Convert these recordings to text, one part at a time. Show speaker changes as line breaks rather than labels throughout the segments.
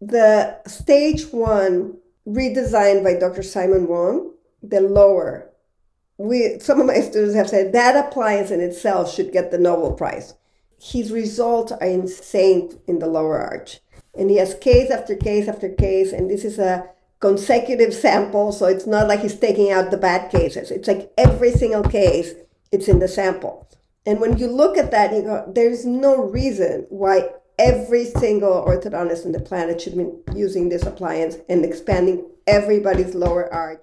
the stage one redesigned by Dr. Simon Wong, the lower, we some of my students have said that appliance in itself should get the Nobel Prize. His results are insane in the lower arch. And he has case after case after case, and this is a consecutive sample, so it's not like he's taking out the bad cases. It's like every single case, it's in the sample. And when you look at that, you go, there's no reason why every single orthodontist on the planet should be using this appliance and expanding everybody's lower arch.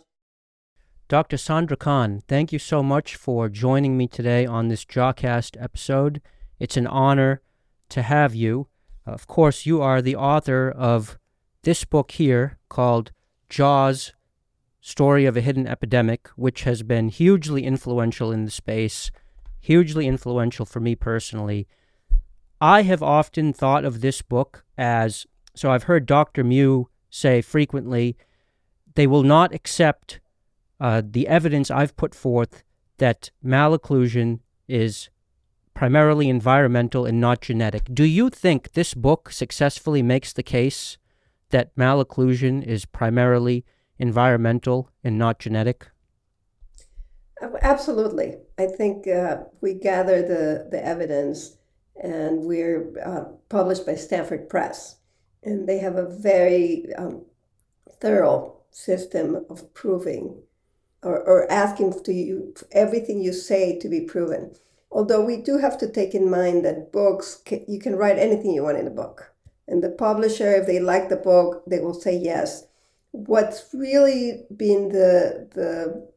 Dr. Sandra Kahn, thank you so much for joining me today on this Jawcast episode. It's an honor to have you. Of course, you are the author of this book here called Jaws Story of a Hidden Epidemic, which has been hugely influential in the space, hugely influential for me personally. I have often thought of this book as so I've heard Dr. Mew say frequently they will not accept uh, the evidence I've put forth that malocclusion is primarily environmental and not genetic. Do you think this book successfully makes the case that malocclusion is primarily environmental and not genetic?
Absolutely. I think uh, we gather the, the evidence and we're uh, published by Stanford Press. And they have a very um, thorough system of proving or, or asking for you everything you say to be proven. Although we do have to take in mind that books, you can write anything you want in a book. And the publisher, if they like the book, they will say yes. What's really been the, the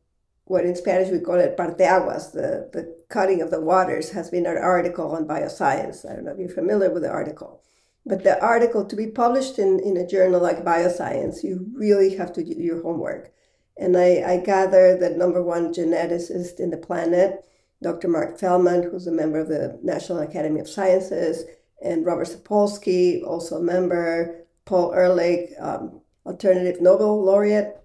what in Spanish we call it parteaguas, the, the cutting of the waters, has been an article on bioscience. I don't know if you're familiar with the article. But the article, to be published in, in a journal like Bioscience, you really have to do your homework. And I, I gather that number one geneticist in the planet, Dr. Mark Feldman, who's a member of the National Academy of Sciences, and Robert Sapolsky, also a member, Paul Ehrlich, um, alternative Nobel laureate,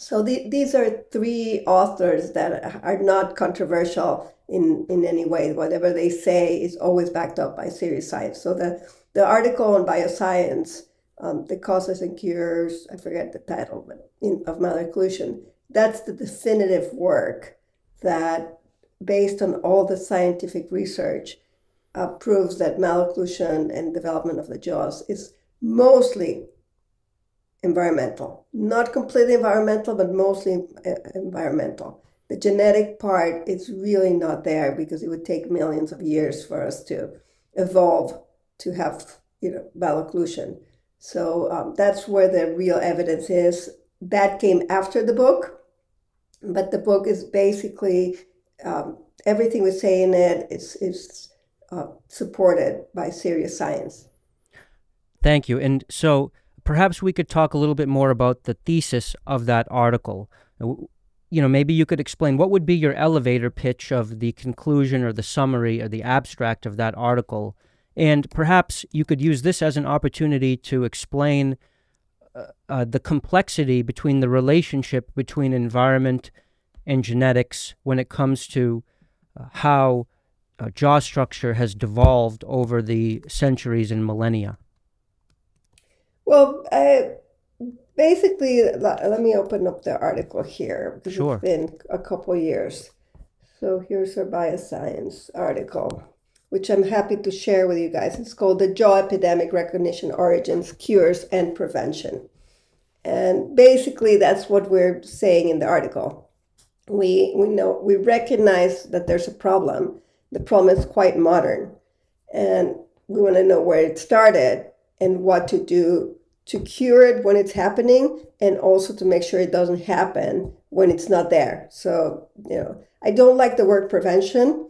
so the, these are three authors that are not controversial in, in any way. Whatever they say is always backed up by serious science. So the, the article on bioscience, um, the causes and cures, I forget the title, but in, of malocclusion, that's the definitive work that, based on all the scientific research, uh, proves that malocclusion and development of the jaws is mostly environmental. Not completely environmental, but mostly uh, environmental. The genetic part is really not there because it would take millions of years for us to evolve to have, you know, malocclusion. So um, that's where the real evidence is. That came after the book, but the book is basically um, everything we say in it is is uh, supported by serious science.
Thank you. And so perhaps we could talk a little bit more about the thesis of that article. You know, maybe you could explain what would be your elevator pitch of the conclusion or the summary or the abstract of that article. And perhaps you could use this as an opportunity to explain uh, uh, the complexity between the relationship between environment and genetics when it comes to uh, how uh, jaw structure has devolved over the centuries and millennia.
Well, I, basically, let me open up the article here because
sure.
it's been a couple years. So here's our bioscience article, which I'm happy to share with you guys. It's called The Jaw Epidemic Recognition Origins, Cures, and Prevention. And basically, that's what we're saying in the article. We, we know we recognize that there's a problem. The problem is quite modern, and we want to know where it started and what to do to cure it when it's happening and also to make sure it doesn't happen when it's not there. So, you know, I don't like the word prevention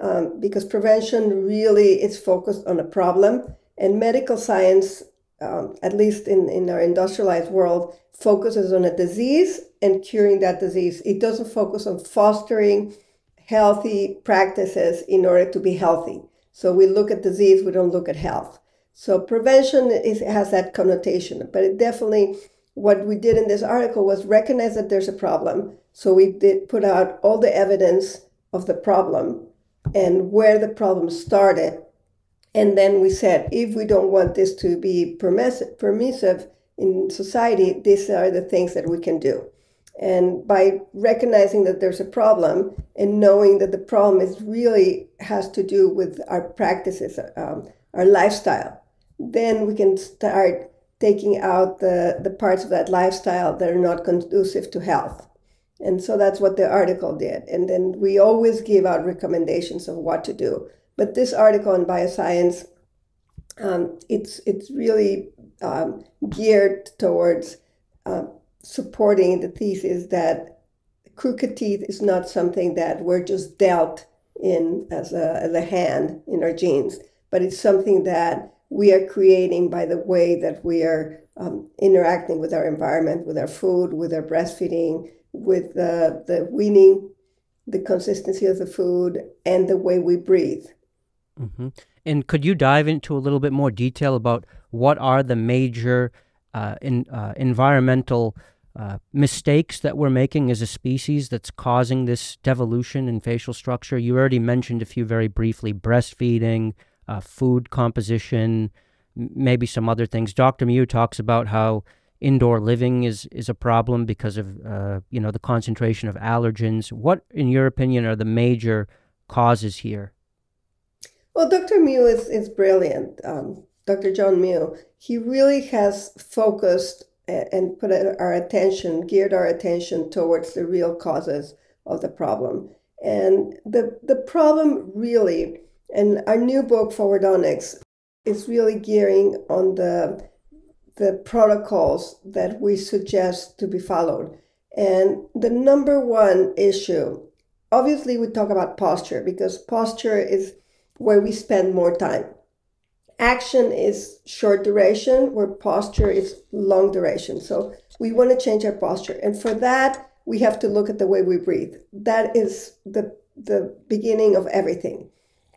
um, because prevention really is focused on a problem. And medical science, um, at least in, in our industrialized world, focuses on a disease and curing that disease. It doesn't focus on fostering healthy practices in order to be healthy. So we look at disease, we don't look at health. So prevention is, has that connotation, but it definitely what we did in this article was recognize that there's a problem. So we did put out all the evidence of the problem and where the problem started And then we said, if we don't want this to be permissive in society, these are the things that we can do. And by recognizing that there's a problem and knowing that the problem is really has to do with our practices, um, our lifestyle, then we can start taking out the, the parts of that lifestyle that are not conducive to health. And so that's what the article did. And then we always give out recommendations of what to do. But this article on bioscience, um, it's it's really um, geared towards uh, supporting the thesis that crooked teeth is not something that we're just dealt in as a, as a hand in our genes, but it's something that we are creating by the way that we are um, interacting with our environment, with our food, with our breastfeeding, with the, the weaning, the consistency of the food, and the way we breathe.
Mm-hmm. And could you dive into a little bit more detail about what are the major uh, in, uh, environmental uh, mistakes that we're making as a species that's causing this devolution in facial structure? You already mentioned a few very briefly breastfeeding, uh, food composition, maybe some other things. Dr. Mew talks about how indoor living is, is a problem because of uh, you know the concentration of allergens. What, in your opinion, are the major causes here?
Well, Dr. Mew is, is brilliant. Um, Dr. John Mew, he really has focused and put our attention, geared our attention towards the real causes of the problem. And the, the problem really, and our new book, Forwardontics, is really gearing on the, the protocols that we suggest to be followed. And the number one issue, obviously, we talk about posture because posture is where we spend more time. Action is short duration, where posture is long duration. So we want to change our posture. And for that, we have to look at the way we breathe. That is the, the beginning of everything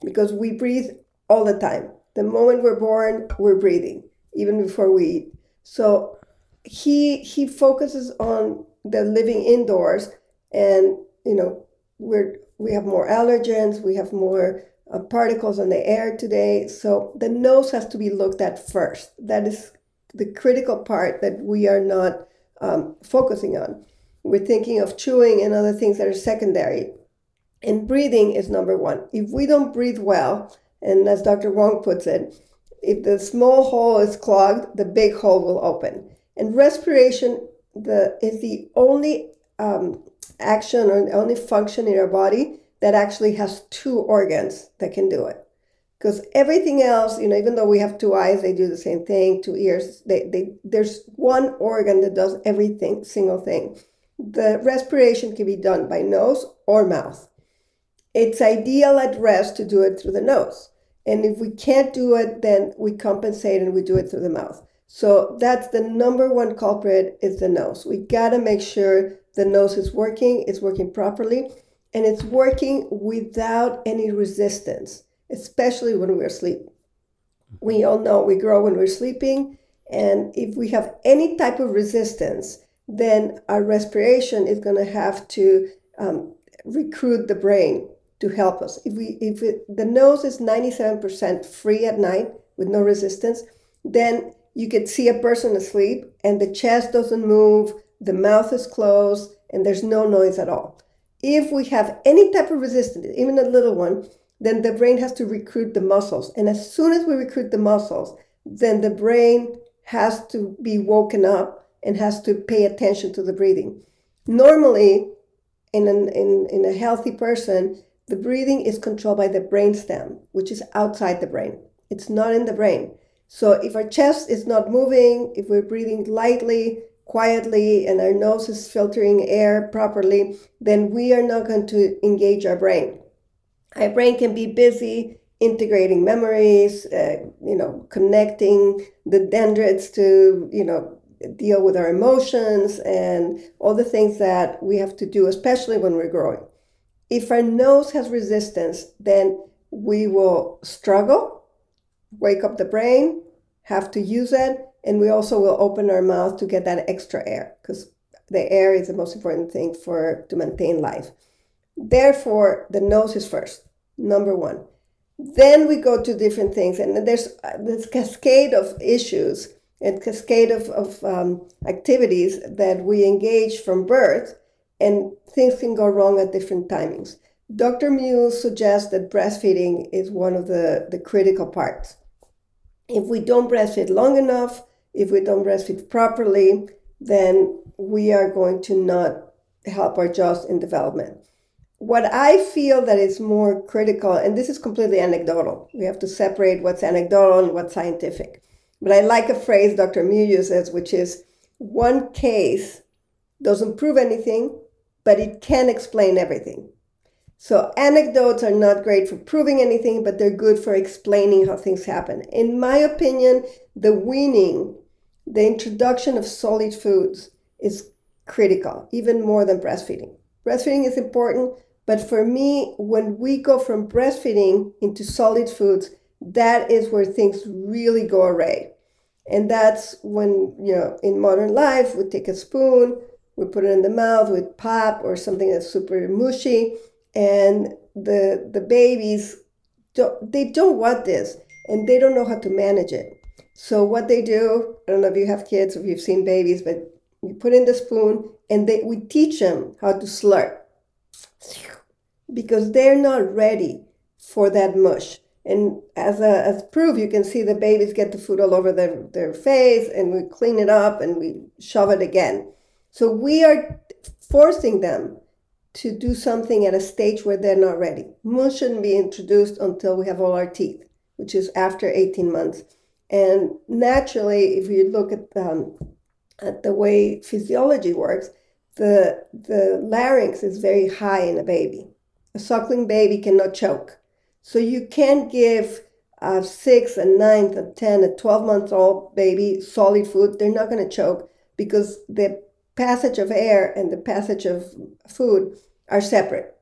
because we breathe all the time. The moment we're born, we're breathing, even before we eat. So he he focuses on the living indoors and you know we're we have more allergens, we have more uh, particles in the air today. So the nose has to be looked at first. That is the critical part that we are not um, focusing on. We're thinking of chewing and other things that are secondary. And breathing is number one. If we don't breathe well, and as Dr. Wong puts it, if the small hole is clogged, the big hole will open. And respiration the, is the only um, action or the only function in our body that actually has two organs that can do it. Because everything else, you know, even though we have two eyes, they do the same thing, two ears, they, they, there's one organ that does everything, single thing. The respiration can be done by nose or mouth. It's ideal at rest to do it through the nose. And if we can't do it, then we compensate and we do it through the mouth. So that's the number one culprit is the nose. We got to make sure the nose is working, it's working properly and it's working without any resistance, especially when we're asleep. We all know we grow when we're sleeping, and if we have any type of resistance, then our respiration is going to have to um, recruit the brain to help us. If we if it, the nose is 97% free at night with no resistance, then you could see a person asleep and the chest doesn't move, the mouth is closed, and there's no noise at all. If we have any type of resistance, even a little one, then the brain has to recruit the muscles. And as soon as we recruit the muscles, then the brain has to be woken up and has to pay attention to the breathing. Normally, in, an, in, in a healthy person, the breathing is controlled by the brainstem, which is outside the brain. It's not in the brain. So if our chest is not moving, if we're breathing lightly, quietly and our nose is filtering air properly, then we are not going to engage our brain. Our brain can be busy integrating memories, uh, you know, connecting the dendrites to, you know, deal with our emotions and all the things that we have to do, especially when we're growing. If our nose has resistance, then we will struggle, wake up the brain, have to use it, and we also will open our mouth to get that extra air because the air is the most important thing for to maintain life. Therefore, the nose is first, number one. Then we go to different things, and there's this cascade of issues and cascade of, of um, activities that we engage from birth, and things can go wrong at different timings. Dr. Mews suggests that breastfeeding is one of the, the critical parts. If we don't breastfeed long enough, if we don't breastfeed properly, then we are going to not help our jaws in development. What I feel that is more critical, and this is completely anecdotal, we have to separate what's anecdotal and what's scientific. But I like a phrase Dr. Mew uses, which is one case doesn't prove anything, but it can explain everything. So anecdotes are not great for proving anything, but they're good for explaining how things happen. In my opinion, the weaning, the introduction of solid foods is critical, even more than breastfeeding. Breastfeeding is important, but for me, when we go from breastfeeding into solid foods, that is where things really go awry. And that's when, you know, in modern life, we take a spoon, we put it in the mouth with pop or something that's super mushy, and the the babies don't, they don't want this and they don't know how to manage it. So what they do, I don't know if you have kids or if you've seen babies, but you put in the spoon and they, we teach them how to slurp because they're not ready for that mush. And as a as proof, you can see the babies get the food all over their, their face and we clean it up and we shove it again. So we are forcing them to do something at a stage where they're not ready. Mush shouldn't be introduced until we have all our teeth, which is after 18 months. And naturally, if you look at, um, at the way physiology works, the, the larynx is very high in a baby. A suckling baby cannot choke. So you can't give a six, a nine, a 10, a 12 month old baby solid food. They're not going to choke because the passage of air and the passage of food are separate.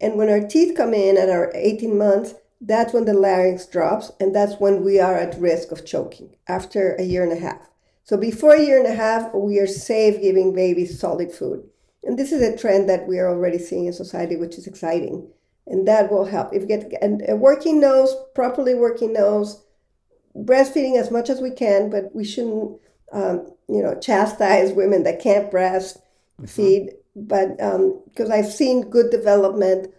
And when our teeth come in at our 18 months, that's when the larynx drops, and that's when we are at risk of choking after a year and a half. So before a year and a half, we are safe giving babies solid food. And this is a trend that we are already seeing in society, which is exciting. And that will help. If you get a working nose, properly working nose, breastfeeding as much as we can, but we shouldn't, um, you know, chastise women that can't breastfeed. Mm-hmm. But because um, I've seen good development,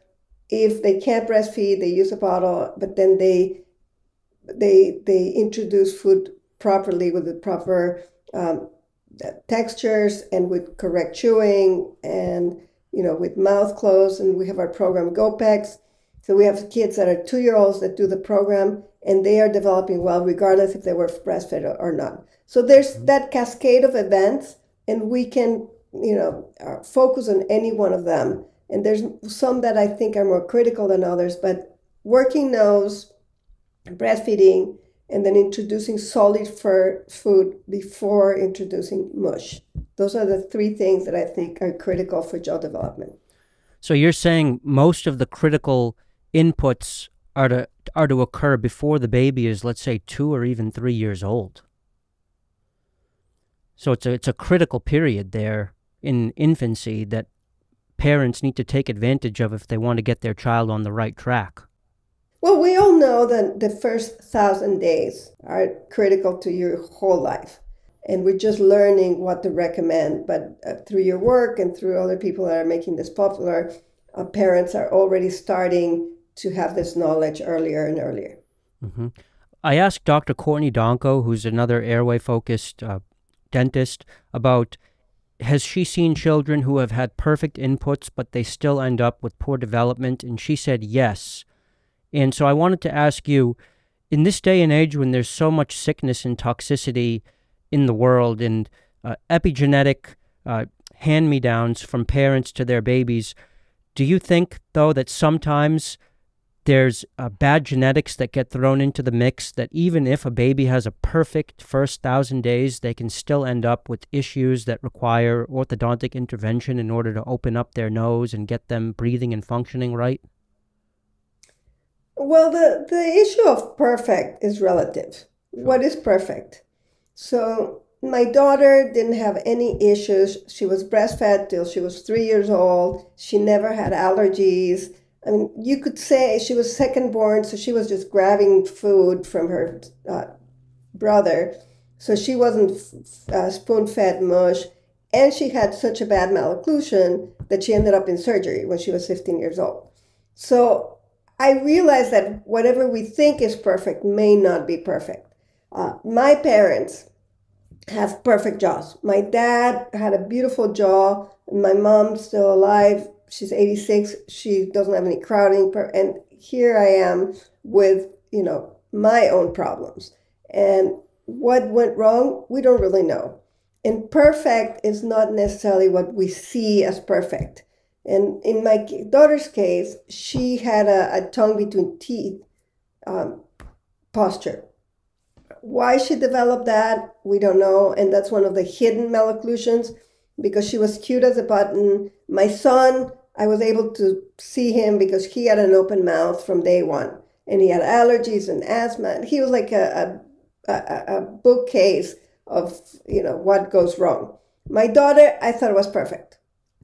if they can't breastfeed, they use a bottle, but then they they they introduce food properly with the proper um, textures and with correct chewing and you know with mouth closed and we have our program GoPEX. So we have kids that are two year olds that do the program and they are developing well regardless if they were breastfed or, or not. So there's that cascade of events and we can you know uh, focus on any one of them. And there's some that I think are more critical than others, but working nose, breastfeeding, and then introducing solid food before introducing mush. Those are the three things that I think are critical for jaw development.
So you're saying most of the critical inputs are to are to occur before the baby is, let's say, two or even three years old. So it's a it's a critical period there in infancy that parents need to take advantage of if they want to get their child on the right track.
Well, we all know that the first thousand days are critical to your whole life. And we're just learning what to recommend. But uh, through your work and through other people that are making this popular, uh, parents are already starting to have this knowledge earlier and earlier.
Mm-hmm. I asked Dr. Courtney Donko, who's another airway focused uh, dentist, about has she seen children who have had perfect inputs but they still end up with poor development? And she said yes. And so I wanted to ask you in this day and age when there's so much sickness and toxicity in the world and uh, epigenetic uh, hand me downs from parents to their babies, do you think, though, that sometimes there's uh, bad genetics that get thrown into the mix that even if a baby has a perfect first thousand days, they can still end up with issues that require orthodontic intervention in order to open up their nose and get them breathing and functioning right?
Well, the, the issue of perfect is relative. Sure. What is perfect? So, my daughter didn't have any issues. She was breastfed till she was three years old. She never had allergies. I mean, you could say she was second born, so she was just grabbing food from her uh, brother. So she wasn't uh, spoon fed mush. And she had such a bad malocclusion that she ended up in surgery when she was 15 years old. So I realized that whatever we think is perfect may not be perfect. Uh, my parents have perfect jaws. My dad had a beautiful jaw. My mom's still alive she's 86 she doesn't have any crowding and here i am with you know my own problems. And what went wrong we don't really know. And perfect is not necessarily what we see as perfect. And in my daughter's case she had a, a tongue between teeth um, posture. Why she developed that we don't know and that's one of the hidden malocclusions because she was cute as a button. My son I was able to see him because he had an open mouth from day one, and he had allergies and asthma. And he was like a, a, a, a bookcase of you know what goes wrong. My daughter, I thought was perfect,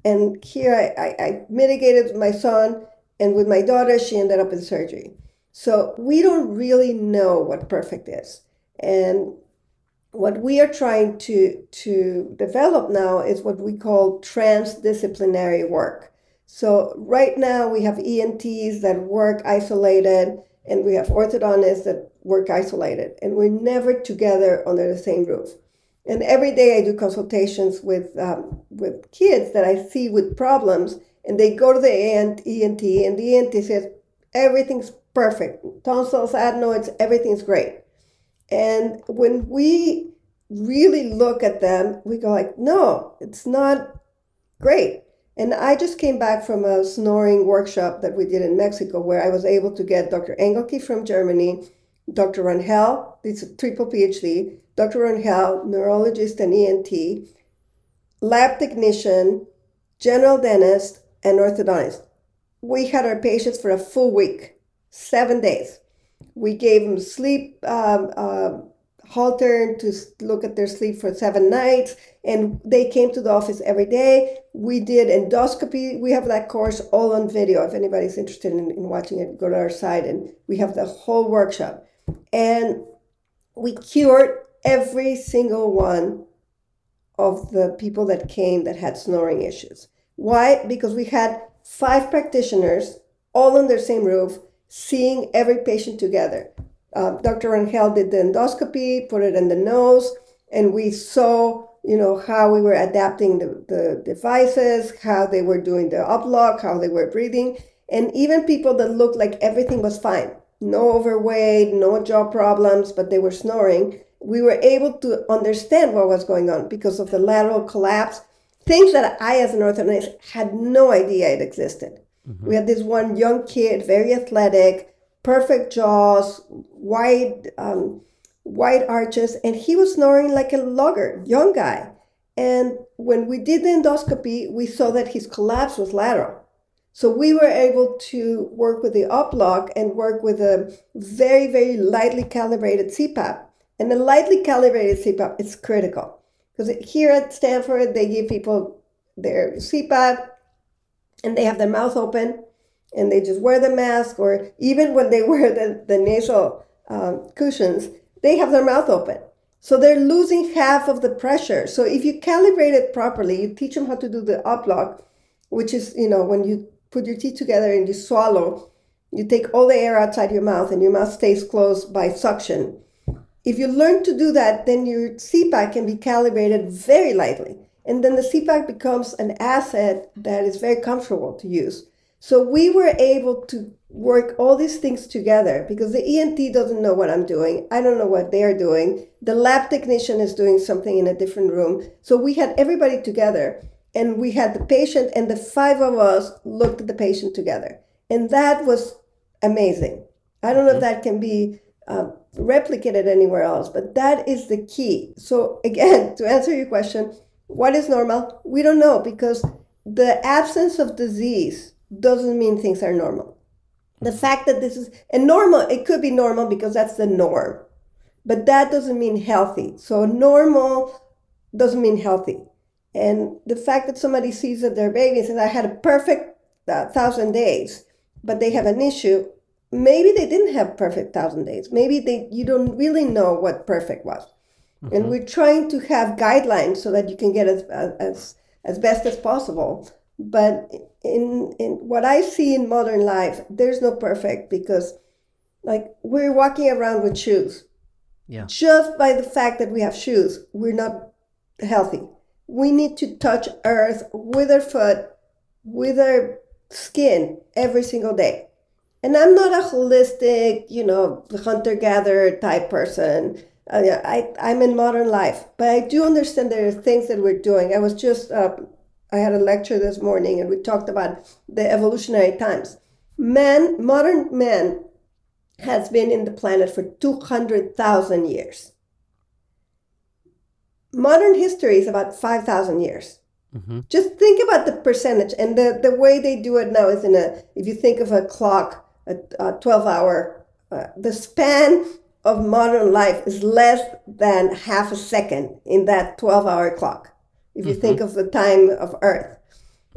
and here I, I, I mitigated my son, and with my daughter, she ended up in surgery. So we don't really know what perfect is, and what we are trying to to develop now is what we call transdisciplinary work so right now we have ENTs that work isolated and we have orthodontists that work isolated and we're never together under the same roof. And every day I do consultations with um, with kids that I see with problems and they go to the ENT and the ENT says everything's perfect. Tonsils, adenoids, everything's great. And when we really look at them, we go like, no, it's not great. And I just came back from a snoring workshop that we did in Mexico where I was able to get Dr. Engelke from Germany, Dr. Rangel, it's a triple PhD, Dr. Rangel, neurologist and ENT, lab technician, general dentist, and orthodontist. We had our patients for a full week, seven days. We gave them sleep um, uh, Holter to look at their sleep for seven nights and they came to the office every day. We did endoscopy. We have that course all on video if anybody's interested in, in watching it go to our site and we have the whole workshop. And we cured every single one of the people that came that had snoring issues. Why? Because we had five practitioners all on their same roof seeing every patient together uh, Dr. Rangel did the endoscopy, put it in the nose, and we saw, you know, how we were adapting the, the devices, how they were doing the uplock, how they were breathing, and even people that looked like everything was fine, no overweight, no jaw problems, but they were snoring. We were able to understand what was going on because of the lateral collapse, things that I, as an orthodontist, had no idea it existed. Mm-hmm. We had this one young kid, very athletic, perfect jaws, wide, um, wide arches, and he was snoring like a logger, young guy. And when we did the endoscopy, we saw that his collapse was lateral. So we were able to work with the uplock and work with a very, very lightly calibrated CPAP. And the lightly calibrated CPAP is critical because here at Stanford, they give people their CPAP and they have their mouth open and they just wear the mask, or even when they wear the, the nasal um, cushions, they have their mouth open. So they're losing half of the pressure. So if you calibrate it properly, you teach them how to do the uplock, which is, you know, when you put your teeth together and you swallow, you take all the air outside your mouth and your mouth stays closed by suction. If you learn to do that, then your CPAP can be calibrated very lightly. And then the CPAP becomes an asset that is very comfortable to use. So we were able to work all these things together because the ENT doesn't know what I'm doing. I don't know what they're doing. The lab technician is doing something in a different room. So we had everybody together and we had the patient and the five of us looked at the patient together. And that was amazing. I don't know if that can be uh, replicated anywhere else, but that is the key. So again, to answer your question, what is normal? We don't know because the absence of disease doesn't mean things are normal. The fact that this is and normal, it could be normal because that's the norm, but that doesn't mean healthy. So normal doesn't mean healthy. And the fact that somebody sees that their baby says, I had a perfect uh, thousand days, but they have an issue, maybe they didn't have perfect thousand days. Maybe they you don't really know what perfect was. Mm-hmm. And we're trying to have guidelines so that you can get as as as best as possible. But in in what I see in modern life, there's no perfect because like we're walking around with shoes.
Yeah.
Just by the fact that we have shoes, we're not healthy. We need to touch earth with our foot, with our skin every single day. And I'm not a holistic, you know, hunter gatherer type person. Uh, I, I'm in modern life, but I do understand there are things that we're doing. I was just, uh, I had a lecture this morning and we talked about the evolutionary times. Man, modern man has been in the planet for 200,000 years. Modern history is about 5,000 years. Mm-hmm. Just think about the percentage. And the, the way they do it now is in a, if you think of a clock, a, a 12 hour, uh, the span of modern life is less than half a second in that 12 hour clock. If you mm-hmm. think of the time of Earth.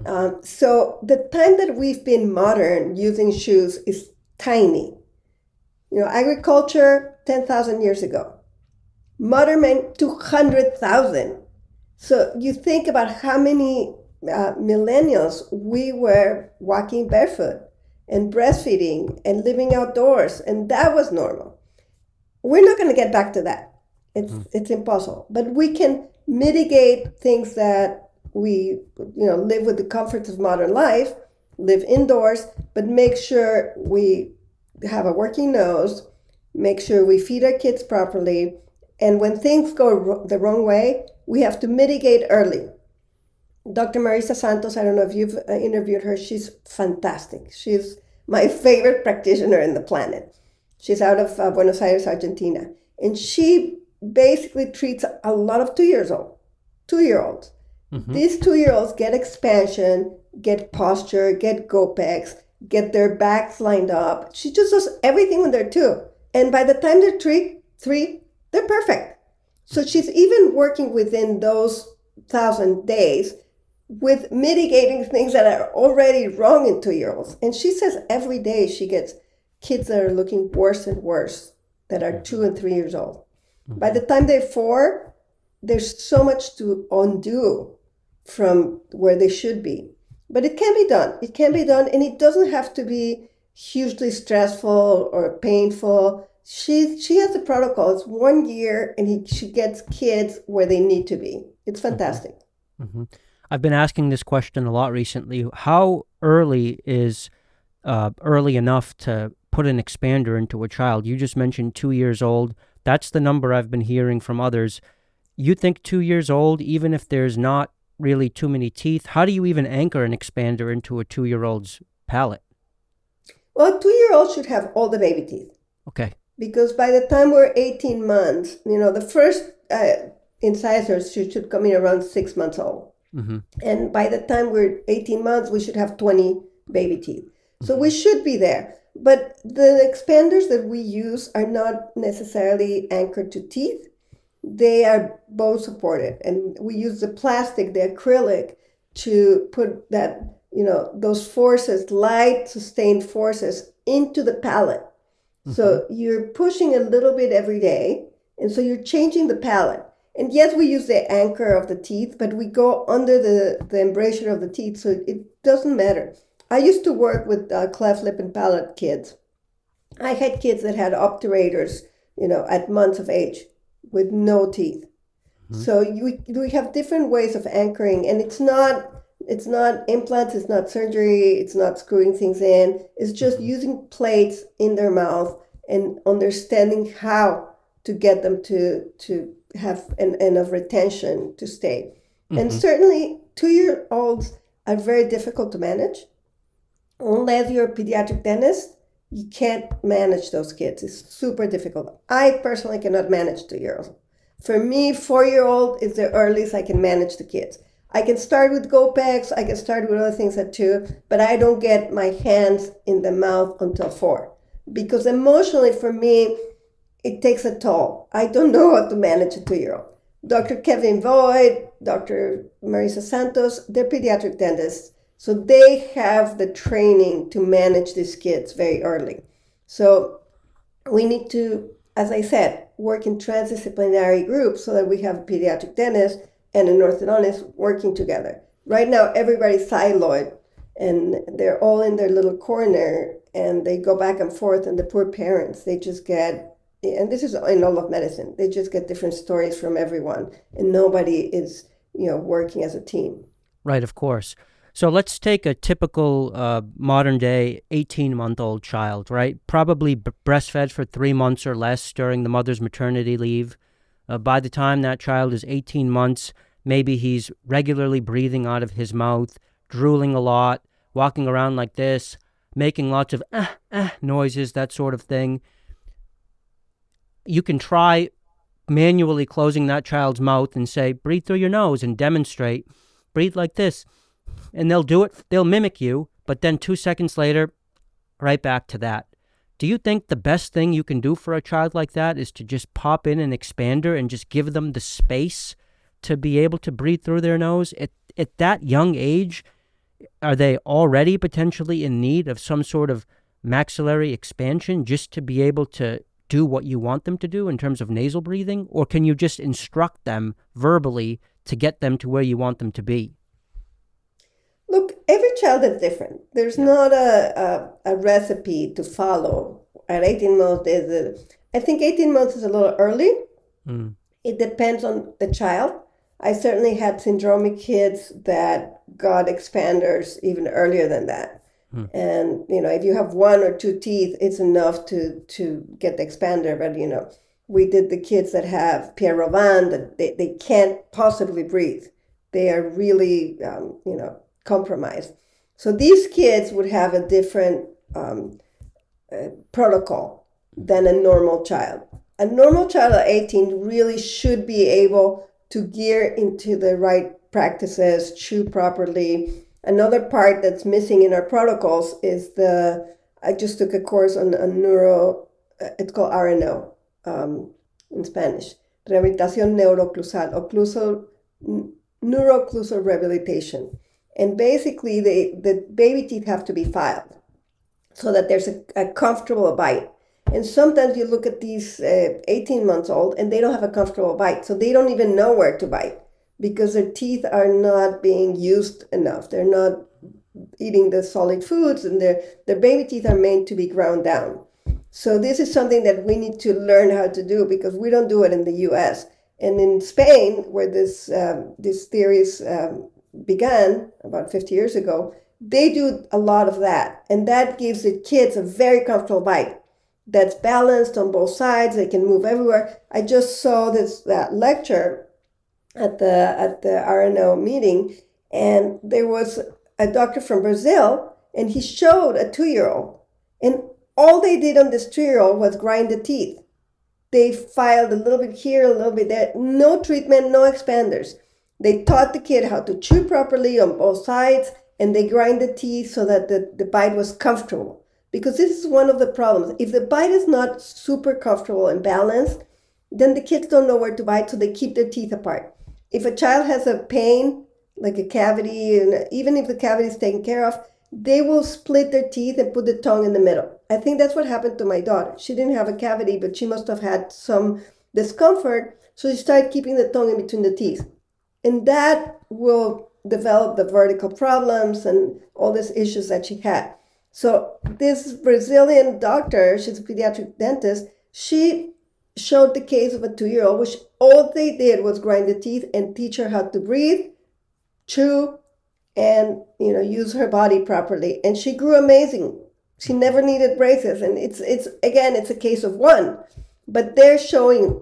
Um, so the time that we've been modern using shoes is tiny. You know, agriculture 10,000 years ago. Modern men 200,000. So you think about how many uh, millennials we were walking barefoot and breastfeeding and living outdoors, and that was normal. We're not going to get back to that. It's mm. it's impossible. But we can mitigate things that we you know live with the comforts of modern life, live indoors, but make sure we have a working nose, make sure we feed our kids properly, and when things go the wrong way, we have to mitigate early. Dr. Marisa Santos, I don't know if you've uh, interviewed her, she's fantastic. She's my favorite practitioner in the planet. She's out of uh, Buenos Aires, Argentina. And she basically treats a lot of two years old, two year olds. Mm-hmm. These two year olds get expansion, get posture, get GOPEX, get their backs lined up. She just does everything when they're two. And by the time they're three, three, they're perfect. So she's even working within those thousand days with mitigating things that are already wrong in two year olds. And she says every day she gets kids that are looking worse and worse that are two and three years old. By the time they're four, there's so much to undo from where they should be. But it can be done. It can be done, and it doesn't have to be hugely stressful or painful. She she has a protocol. It's one year, and he, she gets kids where they need to be. It's mm-hmm. fantastic.
Mm-hmm. I've been asking this question a lot recently. How early is uh, early enough to put an expander into a child? You just mentioned two years old. That's the number I've been hearing from others. You think two years old, even if there's not really too many teeth. How do you even anchor an expander into a two year old's palate?
Well, two year old should have all the baby teeth.
Okay.
Because by the time we're 18 months, you know, the first uh, incisors should, should come in around six months old. Mm-hmm. And by the time we're 18 months, we should have 20 baby teeth. Mm-hmm. So we should be there. But the expanders that we use are not necessarily anchored to teeth. They are bone supported and we use the plastic the acrylic to put that you know those forces light sustained forces into the palate. Mm-hmm. so you're pushing a little bit every day and so you're changing the palate. And yes we use the anchor of the teeth but we go under the the embrasure of the teeth so it doesn't matter i used to work with uh, cleft lip and palate kids i had kids that had obturators you know at months of age with no teeth. Mm-hmm. So you, we have different ways of anchoring, and it's not it's not implants, it's not surgery, it's not screwing things in. It's just mm-hmm. using plates in their mouth and understanding how to get them to to have an enough retention to stay. Mm-hmm. And certainly, two year olds are very difficult to manage. Unless you're a pediatric dentist, you can't manage those kids. It's super difficult. I personally cannot manage two year olds. For me, four year old is the earliest I can manage the kids. I can start with GOPEX, I can start with other things at two, but I don't get my hands in the mouth until four. Because emotionally, for me, it takes a toll. I don't know how to manage a two year old. Dr. Kevin Boyd, Dr. Marisa Santos, they're pediatric dentists. So they have the training to manage these kids very early. So we need to, as I said, work in transdisciplinary groups so that we have a pediatric dentist and an orthodontist working together. Right now, everybody's siloed and they're all in their little corner and they go back and forth. And the poor parents, they just get, and this is in all of medicine, they just get different stories from everyone and nobody is, you know, working as a team.
Right, of course. So let's take a typical uh, modern day 18 month old child, right? Probably b- breastfed for three months or less during the mother's maternity leave. Uh, by the time that child is 18 months, maybe he's regularly breathing out of his mouth, drooling a lot, walking around like this, making lots of ah, ah noises, that sort of thing. You can try manually closing that child's mouth and say, breathe through your nose and demonstrate. Breathe like this and they'll do it, they'll mimic you, but then two seconds later, right back to that. Do you think the best thing you can do for a child like that is to just pop in an expander and just give them the space to be able to breathe through their nose? At, at that young age, are they already potentially in need of some sort of maxillary expansion just to be able to do what you want them to do in terms of nasal breathing? Or can you just instruct them verbally to get them to where you want them to be?
Look, every child is different. There's not a, a, a, recipe to follow. At 18 months, is a, I think 18 months is a little early. Mm. It depends on the child. I certainly had syndromic kids that got expanders even earlier than that. Mm. And, you know, if you have one or two teeth, it's enough to, to get the expander. But, you know, we did the kids that have Pierre Robin, that they, they can't possibly breathe. They are really, um, you know, compromised. So these kids would have a different um, uh, protocol than a normal child. A normal child at 18 really should be able to gear into the right practices, chew properly. Another part that's missing in our protocols is the, I just took a course on, a neuro, uh, it's called RNO um, in Spanish, Rehabilitación Neuroclusal, occlusal, neuroclusal rehabilitation. And basically, the, the baby teeth have to be filed so that there's a, a comfortable bite. And sometimes you look at these uh, 18 months old and they don't have a comfortable bite. So they don't even know where to bite because their teeth are not being used enough. They're not eating the solid foods and their, their baby teeth are meant to be ground down. So this is something that we need to learn how to do because we don't do it in the U.S. And in Spain, where this um, this theories um, began about 50 years ago, they do a lot of that. And that gives the kids a very comfortable bite that's balanced on both sides. They can move everywhere. I just saw this that lecture at the at the RNO meeting, and there was a doctor from Brazil, and he showed a two-year-old, and all they did on this two-year-old was grind the teeth. They filed a little bit here, a little bit there. No treatment, no expanders. They taught the kid how to chew properly on both sides and they grind the teeth so that the, the bite was comfortable. Because this is one of the problems. If the bite is not super comfortable and balanced, then the kids don't know where to bite, so they keep their teeth apart. If a child has a pain, like a cavity, and even if the cavity is taken care of, they will split their teeth and put the tongue in the middle. I think that's what happened to my daughter. She didn't have a cavity, but she must have had some discomfort, so she started keeping the tongue in between the teeth. And that will develop the vertical problems and all these issues that she had. So this Brazilian doctor, she's a pediatric dentist, she showed the case of a two-year-old, which all they did was grind the teeth and teach her how to breathe, chew, and you know use her body properly. And she grew amazing. She never needed braces. And it's it's again, it's a case of one, but they're showing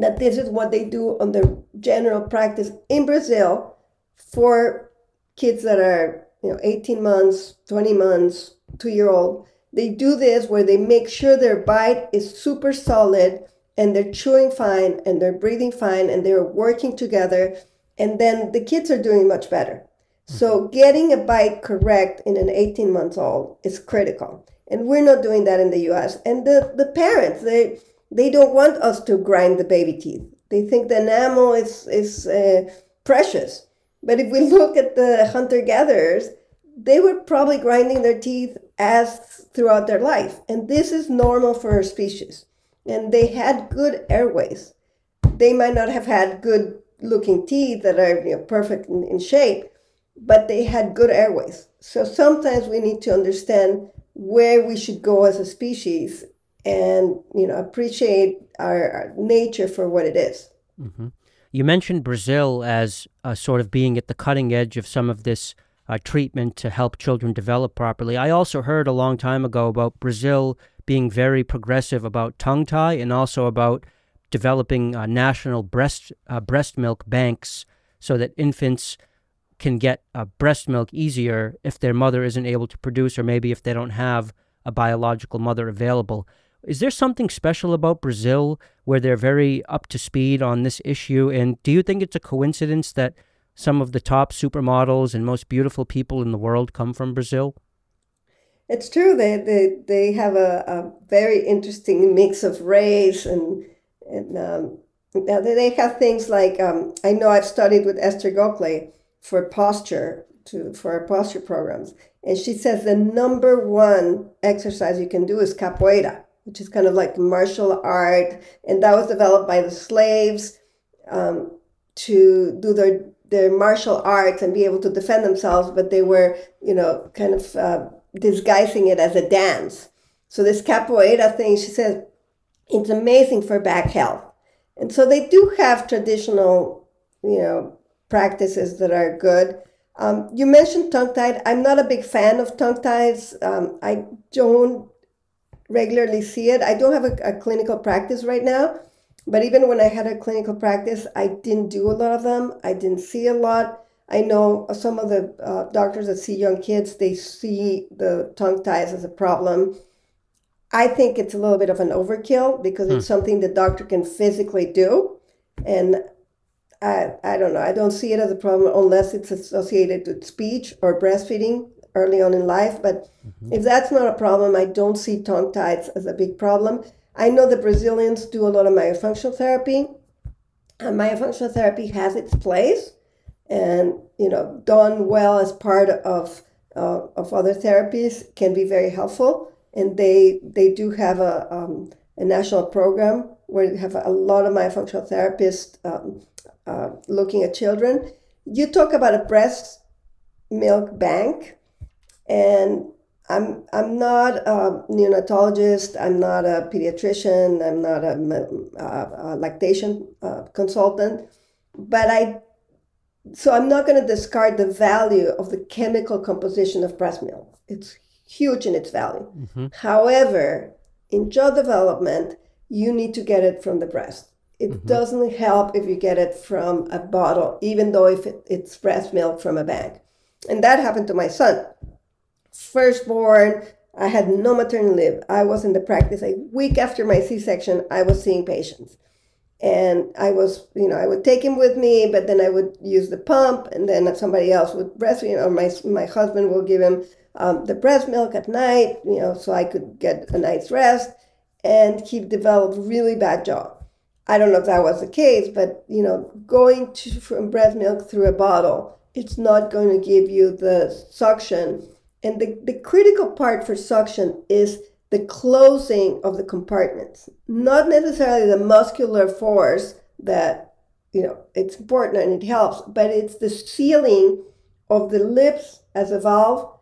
that this is what they do on the general practice in Brazil for kids that are you know 18 months 20 months two year old they do this where they make sure their bite is super solid and they're chewing fine and they're breathing fine and they're working together and then the kids are doing much better. So mm-hmm. getting a bite correct in an 18 months old is critical and we're not doing that in the us and the, the parents they they don't want us to grind the baby teeth. They think the enamel is, is uh, precious. But if we look at the hunter gatherers, they were probably grinding their teeth as throughout their life. And this is normal for our species. And they had good airways. They might not have had good looking teeth that are you know, perfect in, in shape, but they had good airways. So sometimes we need to understand where we should go as a species and you know appreciate our, our nature for what it is.
Mm-hmm. You mentioned Brazil as uh, sort of being at the cutting edge of some of this uh, treatment to help children develop properly. I also heard a long time ago about Brazil being very progressive about tongue tie and also about developing uh, national breast uh, breast milk banks so that infants can get uh, breast milk easier if their mother isn't able to produce or maybe if they don't have a biological mother available. Is there something special about Brazil where they're very up to speed on this issue? And do you think it's a coincidence that some of the top supermodels and most beautiful people in the world come from Brazil?
It's true. They they, they have a, a very interesting mix of race and and um, they have things like um, I know I've studied with Esther Gokhale for posture to for our posture programs, and she says the number one exercise you can do is capoeira which is kind of like martial art, and that was developed by the slaves um, to do their their martial arts and be able to defend themselves, but they were, you know, kind of uh, disguising it as a dance. So this capoeira thing, she says, it's amazing for back health, and so they do have traditional, you know, practices that are good. Um, you mentioned tongue tied. I'm not a big fan of tongue ties. Um, I don't regularly see it. I don't have a, a, clinical practice right now, but even when I had a clinical practice, I didn't do a lot of them. I didn't see a lot. I know some of the uh, doctors that see young kids, they see the tongue ties as a problem. I think it's a little bit of an overkill because it's hmm. something the doctor can physically do. And I, I don't know. I don't see it as a problem unless it's associated with speech or breastfeeding early on in life. But mm-hmm. if that's not a problem, I don't see tongue ties as a big problem. I know the Brazilians do a lot of myofunctional therapy. And myofunctional therapy has its place and, you know, done well as part of, uh, of other therapies can be very helpful. And they, they do have a, um, a national program where you have a lot of myofunctional therapists um, uh, looking at children. You talk about a breast milk bank and I'm I'm not a neonatologist. I'm not a pediatrician. I'm not a, a, a lactation uh, consultant, but I. So I'm not going to discard the value of the chemical composition of breast milk. It's huge in its value. Mm-hmm. However, in child development, you need to get it from the breast. It mm-hmm. doesn't help if you get it from a bottle, even though if it, it's breast milk from a bank. And that happened to my son firstborn. I had no maternity leave. I was in the practice a week after my C-section. I was seeing patients, and I was, you know, I would take him with me, but then I would use the pump, and then somebody else would breastfeed, or my my husband will give him um, the breast milk at night, you know, so I could get a night's rest. And he developed really bad jaw. I don't know if that was the case, but you know, going to, from breast milk through a bottle, it's not going to give you the suction and the, the critical part for suction is the closing of the compartments, not necessarily the muscular force that, you know, it's important and it helps, but it's the sealing of the lips as a valve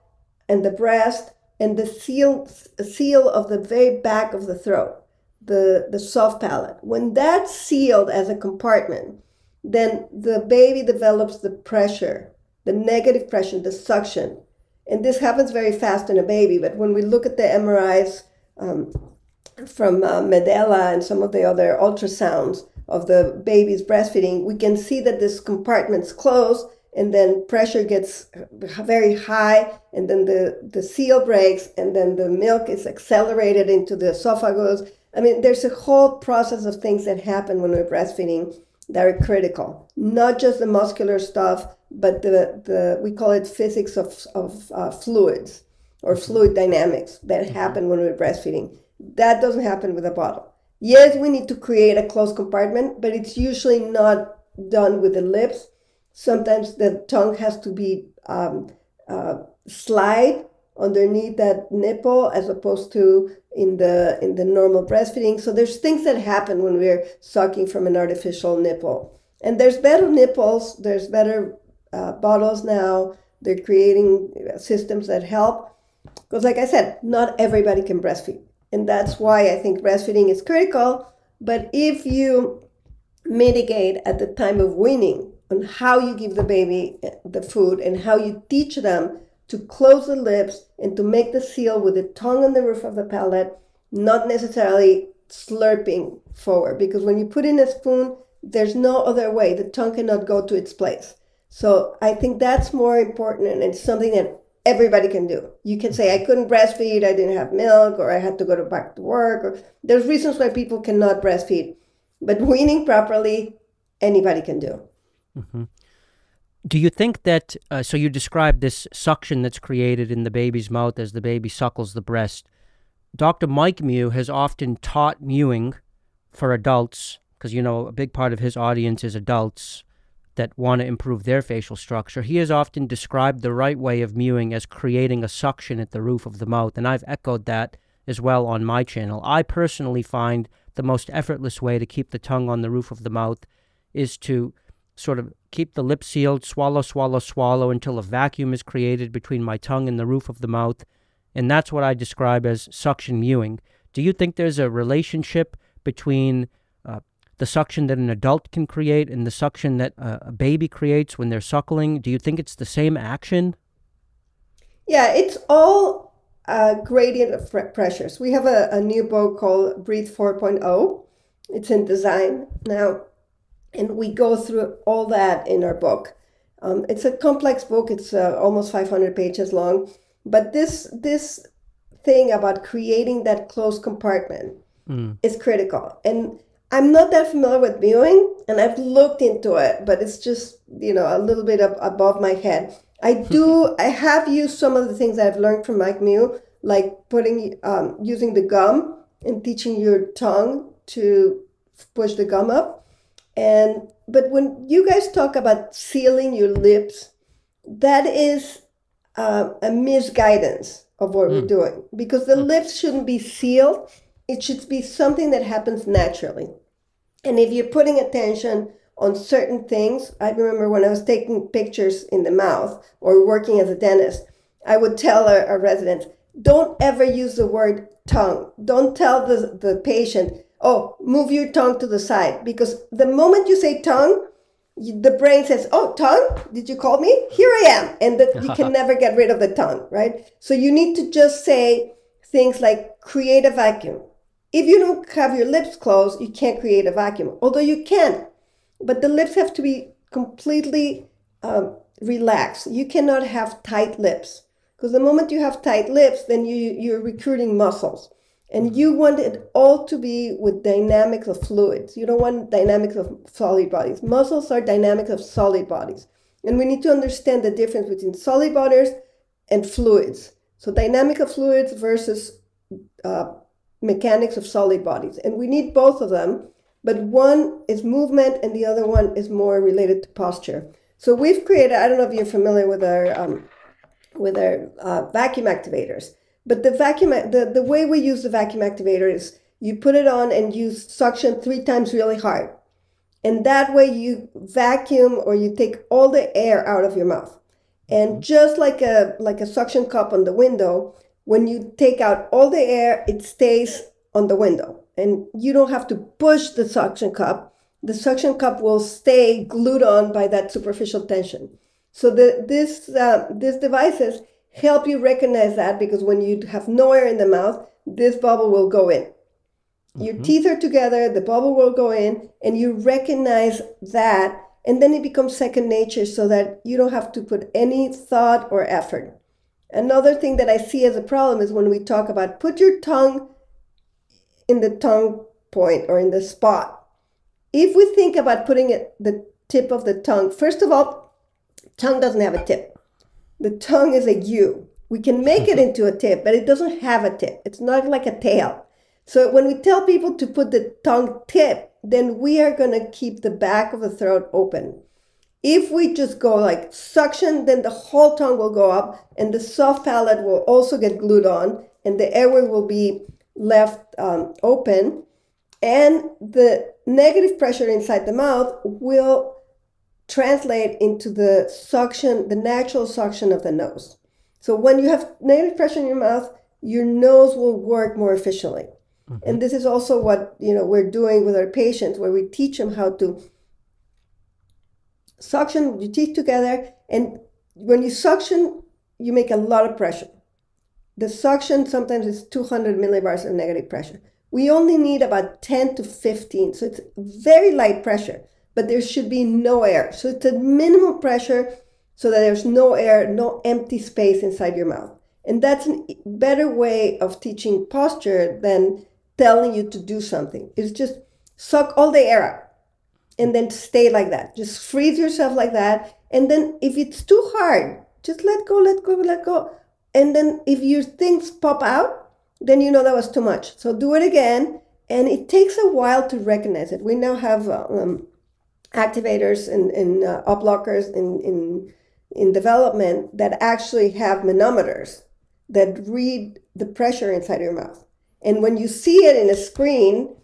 and the breast and the seal, seal of the very back of the throat, the, the soft palate. When that's sealed as a compartment, then the baby develops the pressure, the negative pressure, the suction and this happens very fast in a baby, but when we look at the MRIs um, from uh, Medela and some of the other ultrasounds of the baby's breastfeeding, we can see that this compartment's closed and then pressure gets very high and then the, the seal breaks and then the milk is accelerated into the esophagus. I mean, there's a whole process of things that happen when we're breastfeeding that are critical, not just the muscular stuff, but the, the we call it physics of, of uh, fluids or mm-hmm. fluid dynamics that mm-hmm. happen when we're breastfeeding. That doesn't happen with a bottle. Yes, we need to create a closed compartment, but it's usually not done with the lips. Sometimes the tongue has to be um, uh, slide underneath that nipple as opposed to in the in the normal breastfeeding. So there's things that happen when we're sucking from an artificial nipple. And there's better nipples, there's better uh, bottles now. They're creating systems that help. Because, like I said, not everybody can breastfeed. And that's why I think breastfeeding is critical. But if you mitigate at the time of weaning on how you give the baby uh, the food and how you teach them to close the lips and to make the seal with the tongue on the roof of the palate, not necessarily slurping forward. Because when you put in a spoon, there's no other way. The tongue cannot go to its place. So I think that's more important and it's something that everybody can do. You can say, I couldn't breastfeed, I didn't have milk, or I had to go to back to work, or there's reasons why people cannot breastfeed. But weaning properly, anybody can do.
Mm-hmm. Do you think that, uh, so you described this suction that's created in the baby's mouth as the baby suckles the breast. Dr. Mike Mew has often taught mewing for adults, because, you know, a big part of his audience is adults that want to improve their facial structure. He has often described the right way of mewing as creating a suction at the roof of the mouth, and I've echoed that as well on my channel. I personally find the most effortless way to keep the tongue on the roof of the mouth is to sort of keep the lip sealed, swallow, swallow, swallow until a vacuum is created between my tongue and the roof of the mouth. And that's what I describe as suction mewing. Do you think there's a relationship between the suction that an adult can create and the suction that uh, a baby creates when they're suckling? Do you think it's the same action?
Yeah, it's all a gradient of pressures. We have a, a new book called Breathe 4.0. It's in design now and we go through all that in our book. Um, it's a complex book. It's uh, almost 500 pages long, but this this thing about creating that closed compartment mm. is critical. And I'm not that familiar with mewing, and I've looked into it, but it's just you know a little bit up above my head. I do. I have used some of the things I've learned from Mike Mew, like putting um, using the gum and teaching your tongue to push the gum up and but when you guys talk about sealing your lips, that is uh, a misguidance of what mm. we're hmm. doing because the mm. lips shouldn't be sealed. It should be something that happens naturally. And if you're putting attention on certain things, I remember when I was taking pictures in the mouth or working as a dentist, I would tell our, our residents, don't ever use the word tongue. Don't tell the, the patient, oh, move your tongue to the side. Because the moment you say tongue, the brain says, oh, tongue? Did you call me? Here I am. And that you can never get rid of the tongue, right? So you need to just say things like create a vacuum. If you don't have your lips closed, you can't create a vacuum, although you can. But the lips have to be completely um, relaxed. You cannot have tight lips because the moment you have tight lips, then you, you're recruiting muscles. And you want it all to be with dynamics of fluids. You don't want dynamics of solid bodies. Muscles are dynamics of solid bodies. And we need to understand the difference between solid bodies and fluids. So, dynamic of fluids versus uh, mechanics of solid bodies. And we need both of them, but one is movement and the other one is more related to posture. So, we've created, I don't know if you're familiar with our, um, with our uh, vacuum activators. But the vacuum, the, the way we use the vacuum activator is you put it on and you suction three times really hard. And that way you vacuum or you take all the air out of your mouth. And just like a like a suction cup on the window, when you take out all the air, it stays on the window. And you don't have to push the suction cup. The suction cup will stay glued on by that superficial tension. So the, this uh, this devices help you recognize that because when you have no air in the mouth, this bubble will go in. Mm-hmm. Your teeth are together, the bubble will go in, and you recognize that, and then it becomes second nature so that you don't have to put any thought or effort. Another thing that I see as a problem is when we talk about put your tongue in the tongue point or in the spot. If we think about putting it the tip of the tongue, first of all, tongue doesn't have a tip the tongue is a U. We can make it into a tip, but it doesn't have a tip. It's not like a tail. So when we tell people to put the tongue tip, then we are going to keep the back of the throat open. If we just go like suction, then the whole tongue will go up and the soft palate will also get glued on and the airway will be left um, open and the negative pressure inside the mouth will translate into the suction, the natural suction of the nose. So when you have negative pressure in your mouth, your nose will work more efficiently. Mm-hmm. And this is also what you know we're doing with our patients, where we teach them how to suction your teeth together, and when you suction, you make a lot of pressure. The suction sometimes is 200 millibars of negative pressure. We only need about 10 to 15, so it's very light pressure, but there should be no air. So it's a minimal pressure so that there's no air, no empty space inside your mouth. And that's a better way of teaching posture than telling you to do something. It's just suck all the air out and then stay like that. Just freeze yourself like that. And then if it's too hard, just let go, let go, let go. And then if your things pop out, then you know that was too much. So do it again. And it takes a while to recognize it. We now have um, activators and, and uh, up blockers in, in, in development that actually have manometers that read the pressure inside your mouth. And when you see it in a screen,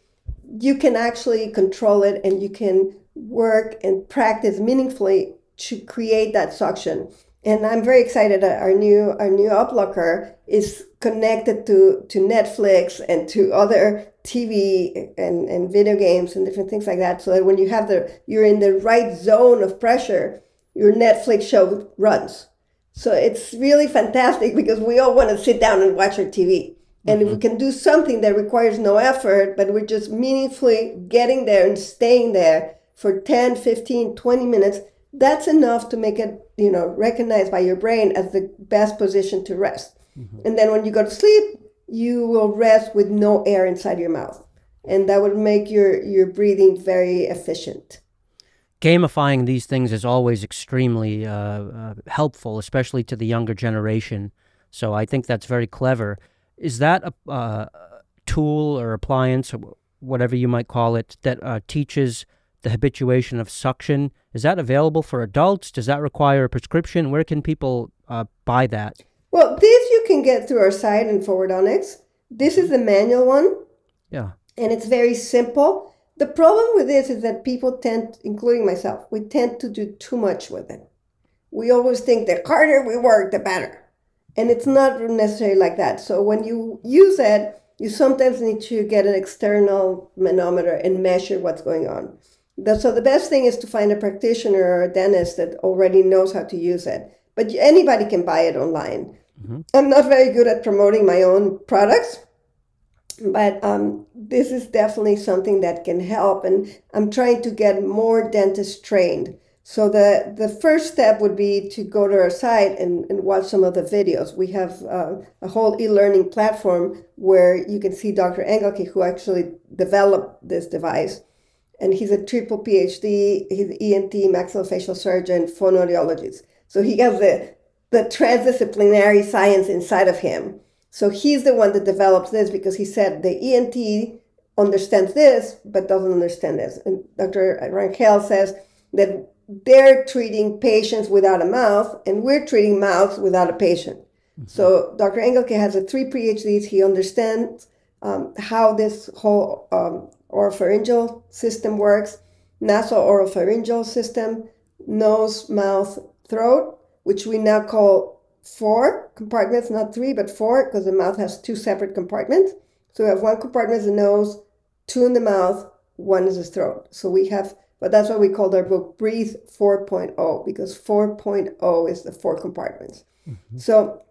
you can actually control it and you can work and practice meaningfully to create that suction. And I'm very excited that our new our new uplocker is connected to, to Netflix and to other TV and, and video games and different things like that. So that when you have the you're in the right zone of pressure, your Netflix show runs. So it's really fantastic because we all want to sit down and watch our TV. And mm-hmm. if we can do something that requires no effort, but we're just meaningfully getting there and staying there for 10, 15, 20 minutes, that's enough to make it, you know, recognized by your brain as the best position to rest. Mm-hmm. And then when you go to sleep, you will rest with no air inside your mouth. And that would make your, your breathing very efficient
gamifying these things is always extremely uh, uh, helpful, especially to the younger generation. So I think that's very clever. Is that a uh, tool or appliance or whatever you might call it that uh, teaches the habituation of suction? Is that available for adults? Does that require a prescription? Where can people uh, buy that?
Well, this you can get through our site in Forwardontics. This is the manual one.
Yeah.
And it's very simple the problem with this is that people tend, including myself, we tend to do too much with it. We always think the harder we work, the better. And it's not necessarily like that. So when you use it, you sometimes need to get an external manometer and measure what's going on. So the best thing is to find a practitioner or a dentist that already knows how to use it. But anybody can buy it online. Mm-hmm. I'm not very good at promoting my own products but um, this is definitely something that can help and i'm trying to get more dentists trained so the, the first step would be to go to our site and, and watch some of the videos we have uh, a whole e-learning platform where you can see dr engelke who actually developed this device and he's a triple phd he's ent maxillofacial surgeon phonoaudiologist so he has the, the transdisciplinary science inside of him so he's the one that develops this because he said the ENT understands this but doesn't understand this. And Dr. Rangel says that they're treating patients without a mouth and we're treating mouths without a patient. Mm-hmm. So Dr. Engelke has a three PhDs. He understands um, how this whole um, oropharyngeal system works, nasal oropharyngeal system, nose, mouth, throat, which we now call four compartments, not three, but four, because the mouth has two separate compartments. So we have one compartment is the nose, two in the mouth, one is the throat. So we have, but that's why we called our book Breathe 4.0, because 4.0 is the four compartments. Mm-hmm. So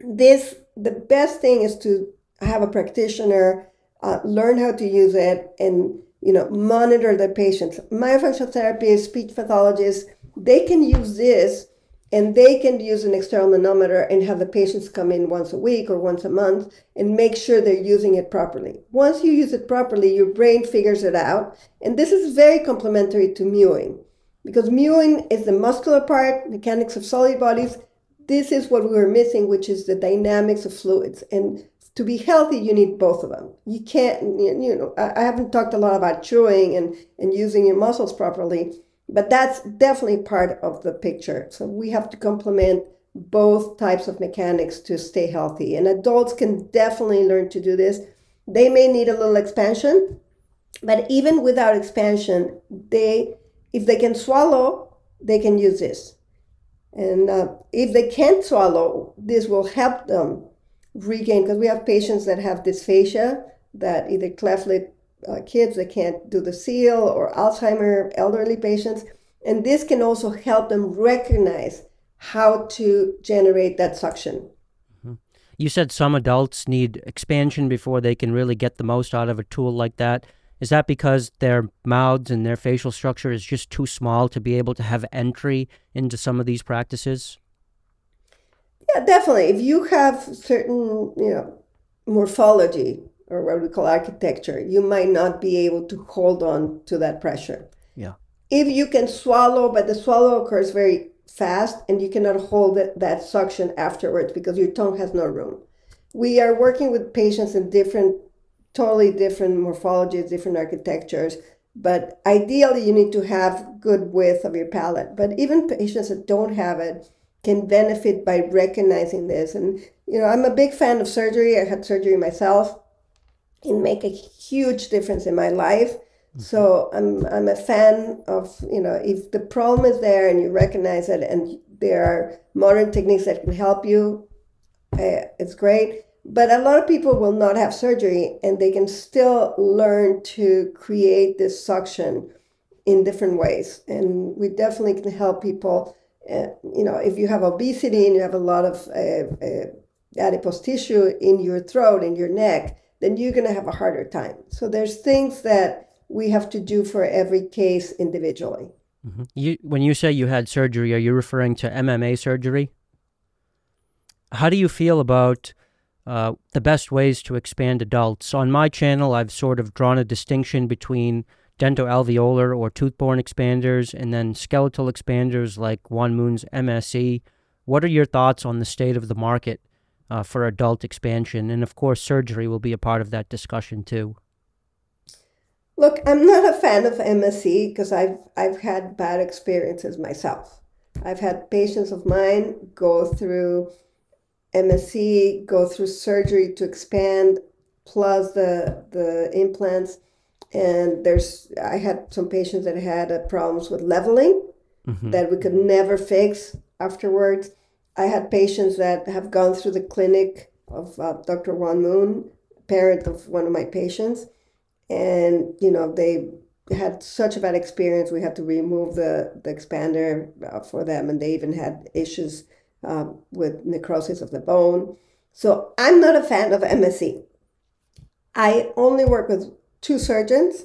this, the best thing is to have a practitioner uh, learn how to use it and you know monitor the patients. Myofunctional therapists, speech pathologists, they can use this and they can use an external manometer and have the patients come in once a week or once a month and make sure they're using it properly. Once you use it properly, your brain figures it out. And this is very complementary to mewing because mewing is the muscular part, mechanics of solid bodies. This is what we were missing, which is the dynamics of fluids. And to be healthy, you need both of them. You can't, you know, I haven't talked a lot about chewing and, and using your muscles properly But that's definitely part of the picture. So we have to complement both types of mechanics to stay healthy. And adults can definitely learn to do this. They may need a little expansion, but even without expansion, they if they can swallow, they can use this. And uh, if they can't swallow, this will help them regain because we have patients that have dysphagia that either cleft lip uh, kids that can't do the seal or Alzheimer elderly patients. And this can also help them recognize how to generate that suction.
Mm-hmm. You said some adults need expansion before they can really get the most out of a tool like that. Is that because their mouths and their facial structure is just too small to be able to have entry into some of these practices?
Yeah, definitely. If you have certain, you know, morphology or what we call architecture, you might not be able to hold on to that pressure.
Yeah.
If you can swallow, but the swallow occurs very fast and you cannot hold it, that suction afterwards because your tongue has no room. We are working with patients in different, totally different morphologies, different architectures, but ideally you need to have good width of your palate. But even patients that don't have it can benefit by recognizing this. And, you know, I'm a big fan of surgery. I had surgery myself and make a huge difference in my life. Mm-hmm. So I'm I'm a fan of you know if the problem is there and you recognize it and there are modern techniques that can help you, uh, it's great. But a lot of people will not have surgery and they can still learn to create this suction in different ways. And we definitely can help people. Uh, you know, if you have obesity and you have a lot of uh adipose tissue in your throat, in your neck, then you're going to have a harder time. So there's things that we have to do for every case individually.
Mm-hmm. You, when you say you had surgery, are you referring to MMA surgery? How do you feel about uh, the best ways to expand adults? On my channel, I've sort of drawn a distinction between dentoalveolar or tooth-borne expanders and then skeletal expanders like Won Moon's MSE. What are your thoughts on the state of the market uh, for adult expansion. And of course, surgery will be a part of that discussion too.
Look, I'm not a fan of MSE because I've, I've had bad experiences myself. I've had patients of mine go through MSE, go through surgery to expand, plus the, the implants. And there's, I had some patients that had uh, problems with leveling mm-hmm. that we could never fix afterwards. I had patients that have gone through the clinic of uh, Dr. Moon, parent of one of my patients, and you know they had such a bad experience. We had to remove the the expander uh, for them, and they even had issues uh, with necrosis of the bone. So I'm not a fan of MSE. I only work with two surgeons.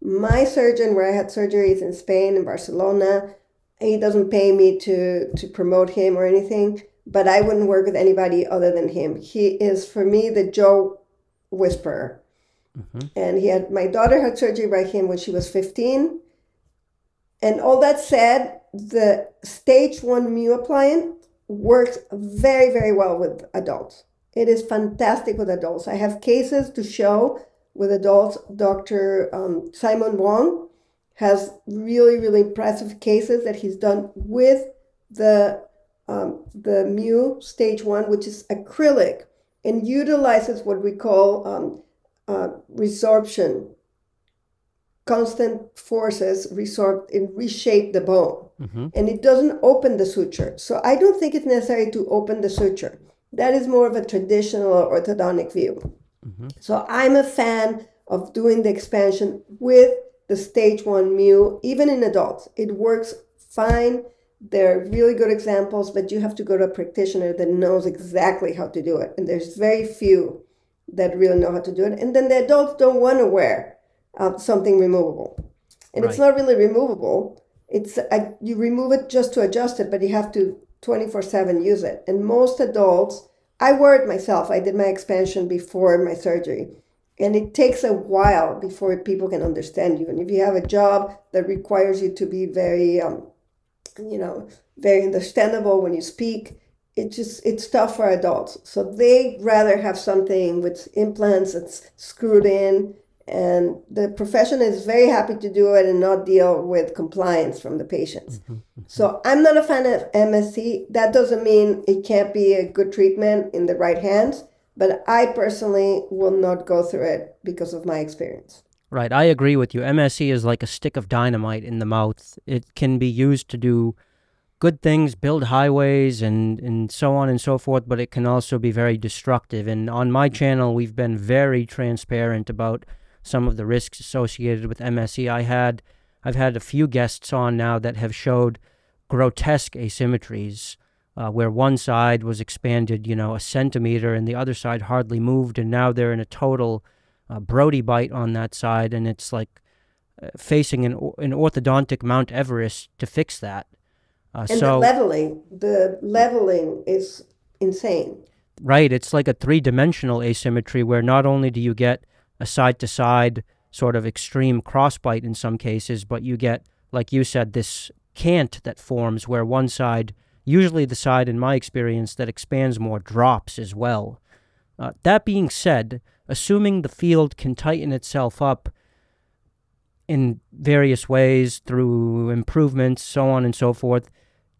My surgeon, where I had surgeries in Spain and Barcelona, he doesn't pay me to to promote him or anything but i wouldn't work with anybody other than him. He is for me the joe whisperer. Mm-hmm. and he had my daughter had surgery by him when she was 15 and all that said the stage one Mew appliance works very very well with adults. It is fantastic with adults. I have cases to show with adults dr um, simon wong has really, really impressive cases that he's done with the um, the Mew stage one, which is acrylic, and utilizes what we call um, uh, resorption. Constant forces resorb and reshape the bone, mm-hmm. and it doesn't open the suture. So I don't think it's necessary to open the suture. That is more of a traditional orthodontic view. Mm-hmm. So I'm a fan of doing the expansion with the stage one Mew, even in adults. It works fine. They're really good examples, but you have to go to a practitioner that knows exactly how to do it. And there's very few that really know how to do it. And then the adults don't want to wear uh, something removable. And right. it's not really removable. It's a, you remove it just to adjust it, but you have to 24 7 use it. And most adults, I wore it myself. I did my expansion before my surgery and it takes a while before people can understand you. And if you have a job that requires you to be very um, you know very understandable when you speak it just it's tough for adults. So they rather have something with implants that's screwed in. And the profession is very happy to do it and not deal with compliance from the patients. Mm-hmm, mm-hmm. So I'm not a fan of mse That doesn't mean it can't be a good treatment in the right hands, but I personally will not go through it because of my experience.
Right, I agree with you. MSE is like a stick of dynamite in the mouth. It can be used to do good things, build highways and, and so on and so forth, but it can also be very destructive. And on my channel, we've been very transparent about some of the risks associated with MSE. I had I've had a few guests on now that have showed grotesque asymmetries uh, where one side was expanded, you know, a centimeter and the other side hardly moved, and now they're in a total uh, Brodie bite on that side, and it's like uh, facing an, an orthodontic Mount Everest to fix that.
Uh, and so, the leveling, the leveling is insane.
Right, it's like a three-dimensional asymmetry where not only do you get a side-to-side sort of extreme crossbite in some cases, but you get, like you said, this cant that forms where one side, usually the side in my experience that expands more, drops as well. Uh, that being said, assuming the field can tighten itself up in various ways through improvements, so on and so forth,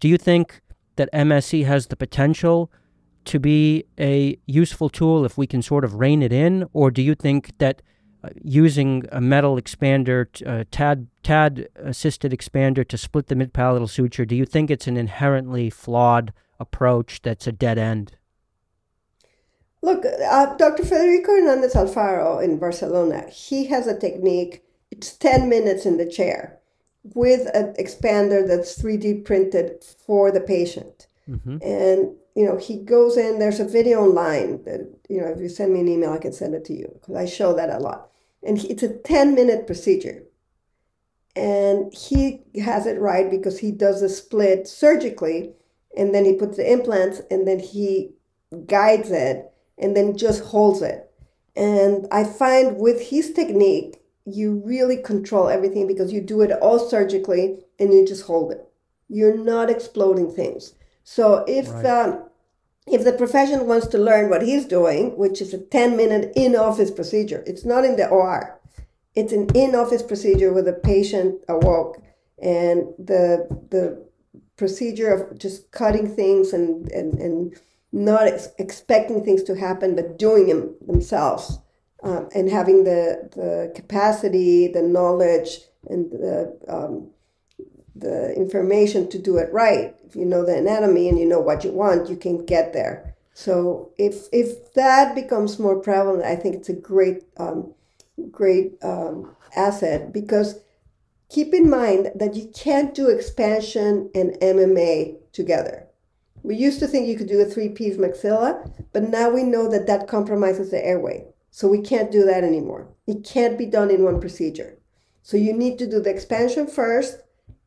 do you think that MSE has the potential to be a useful tool if we can sort of rein it in? Or do you think that using a metal expander, uh, TAD, TAD assisted expander to split the midpalatal suture, do you think it's an inherently flawed approach that's a dead end?
Look, uh, Dr. Federico Hernandez Alfaro in Barcelona, he has a technique. It's 10 minutes in the chair with an expander that's 3D printed for the patient. Mm-hmm. And, you know, he goes in, there's a video online that, you know, if you send me an email, I can send it to you because I show that a lot. And it's a 10 minute procedure. And he has it right because he does a split surgically and then he puts the implants and then he guides it and then just holds it. And I find with his technique, you really control everything because you do it all surgically and you just hold it. You're not exploding things. So if right. um, if the profession wants to learn what he's doing, which is a 10 minute in office procedure, it's not in the OR. It's an in office procedure with a patient awoke and the the procedure of just cutting things and and, and not ex- expecting things to happen but doing them themselves um, and having the, the capacity, the knowledge, and the, um, the information to do it right. If you know the anatomy and you know what you want, you can get there. So if if that becomes more prevalent, I think it's a great um, great um, asset because keep in mind that you can't do expansion and MMA together. We used to think you could do a three piece maxilla, but now we know that that compromises the airway. So we can't do that anymore. It can't be done in one procedure. So you need to do the expansion first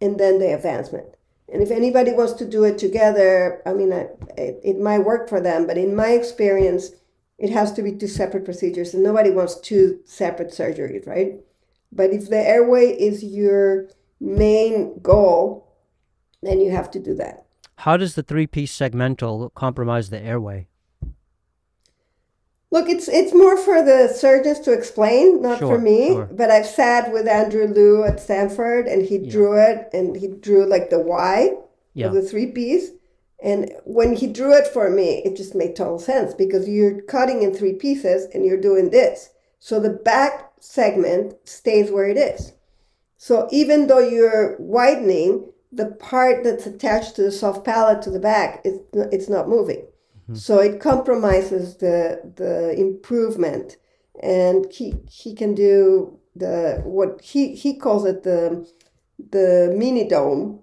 and then the advancement. And if anybody wants to do it together, I mean, it, it might work for them, but in my experience, it has to be two separate procedures, and nobody wants two separate surgeries, right? But if the airway is your main goal, then you have to do that.
How does the three piece segmental compromise the airway?
Look, it's it's more for the surgeons to explain, not sure, for me. Sure. But I've sat with Andrew Liu at Stanford, and he yeah. drew it, and he drew like the Y yeah. of the three piece. And when he drew it for me, it just made total sense because you're cutting in three pieces and you're doing this. So the back segment stays where it is. So even though you're widening, the part that's attached to the soft palate to the back, is, it's not moving. Mm-hmm. So it compromises the the improvement, and he he can do the what he he calls it the the mini dome,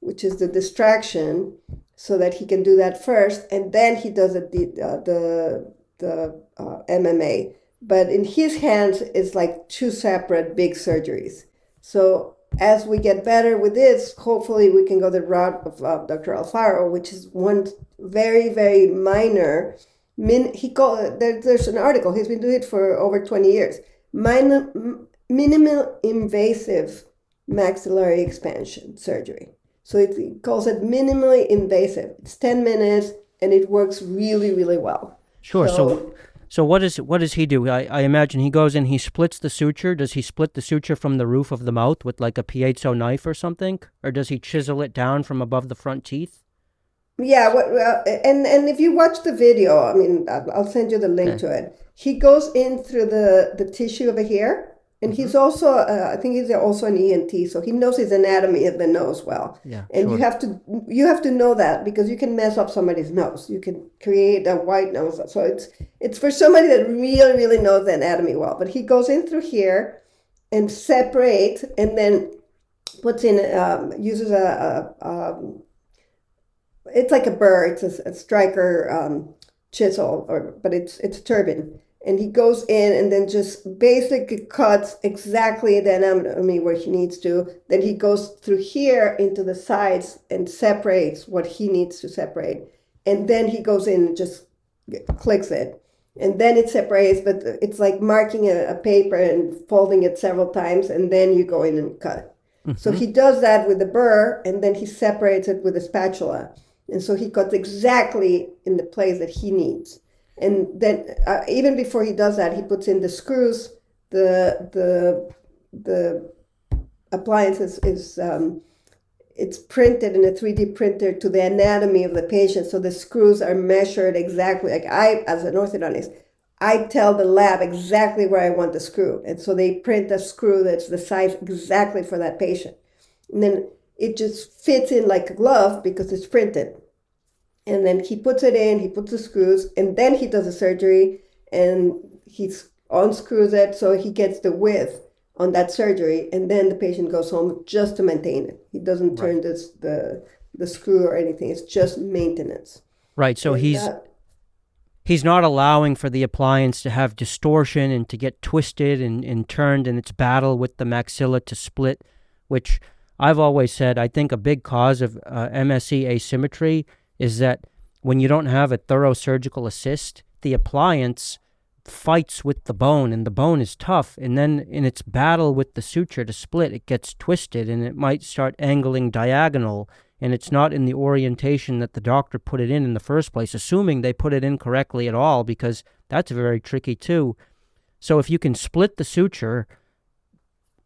which is the distraction, so that he can do that first, and then he does it the uh, the the uh, MMA. But in his hands, it's like two separate big surgeries. So as we get better with this, hopefully we can go the route of uh, Dr. Alfaro, which is one very, very minor. Min, he called there, there's an article. He's been doing it for over 20 years. Minor, minimal invasive maxillary expansion surgery. So it, it calls it minimally invasive. It's 10 minutes and it works really, really well.
Sure. So, so So what is what does he do? I, I imagine he goes in, he splits the suture. Does he split the suture from the roof of the mouth with like a piezo knife or something, or does he chisel it down from above the front teeth?
Yeah, well, and and if you watch the video, I mean, I'll I'll send you the link
Okay.
to it. He goes in through the the tissue over here, and he's also, uh, I think he's also an ENT, so he knows his anatomy of the nose well.
Yeah,
And
sure.
you have to you have to know that because you can mess up somebody's nose. You can create a white nose. So it's it's for somebody that really really knows the anatomy well. But he goes in through here and separates, and then puts in um, uses a, a um, it's like a burr. It's a, a striker um, chisel, or but it's it's a turbine. And he goes in and then just basically cuts exactly the anatomy where he needs to. Then he goes through here into the sides and separates what he needs to separate. And then he goes in and just clicks it. And then it separates, but it's like marking a, a paper and folding it several times, and then you go in and cut. So mm-hmm. he does that with the burr, and then he separates it with a spatula. And so he cuts exactly in the place that he needs. And then uh, even before he does that, he puts in the screws. The the the appliance is, is um, it's printed in a 3D printer to the anatomy of the patient. So the screws are measured exactly. Like I, as an orthodontist, I tell the lab exactly where I want the screw. And so they print a screw that's the size exactly for that patient. And then it just fits in like a glove because it's printed. And then he puts it in, he puts the screws, and then he does the surgery and he unscrews it so he gets the width on that surgery. And then the patient goes home just to maintain it. He doesn't turn this, the, the screw or anything, it's just maintenance.
Right. So
And,
he's
uh,
he's not allowing for the appliance to have distortion and to get twisted and, and turned in its battle with the maxilla to split, which I've always said I think a big cause of uh, MSE asymmetry is that when you don't have a thorough surgical assist, the appliance fights with the bone and the bone is tough. And then in its battle with the suture to split it gets twisted and it might start angling diagonal. And it's not in the orientation that the doctor put it in in the first place assuming they put it in correctly at all because that's very tricky too. So if you can split the suture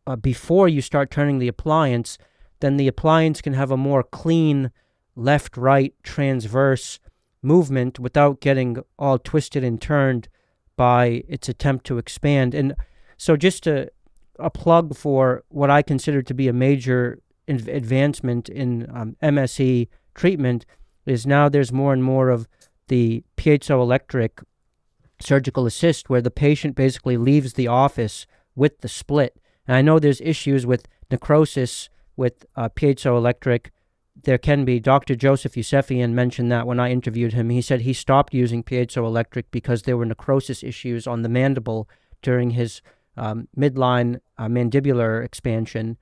uh, before you start turning the appliance then the appliance can have a more clean left right transverse movement without getting all twisted and turned by its attempt to expand. And so, just to, a plug for what I consider to be a major advancement in um, MSE treatment is now there's more and more of the piezoelectric surgical assist where the patient basically leaves the office with the split. And I know there's issues with necrosis with uh, piezoelectric there can be. Dr. Joseph Yousefian mentioned that when I interviewed him. He said he stopped using piezoelectric because there were necrosis issues on the mandible during his um, midline uh, mandibular expansion.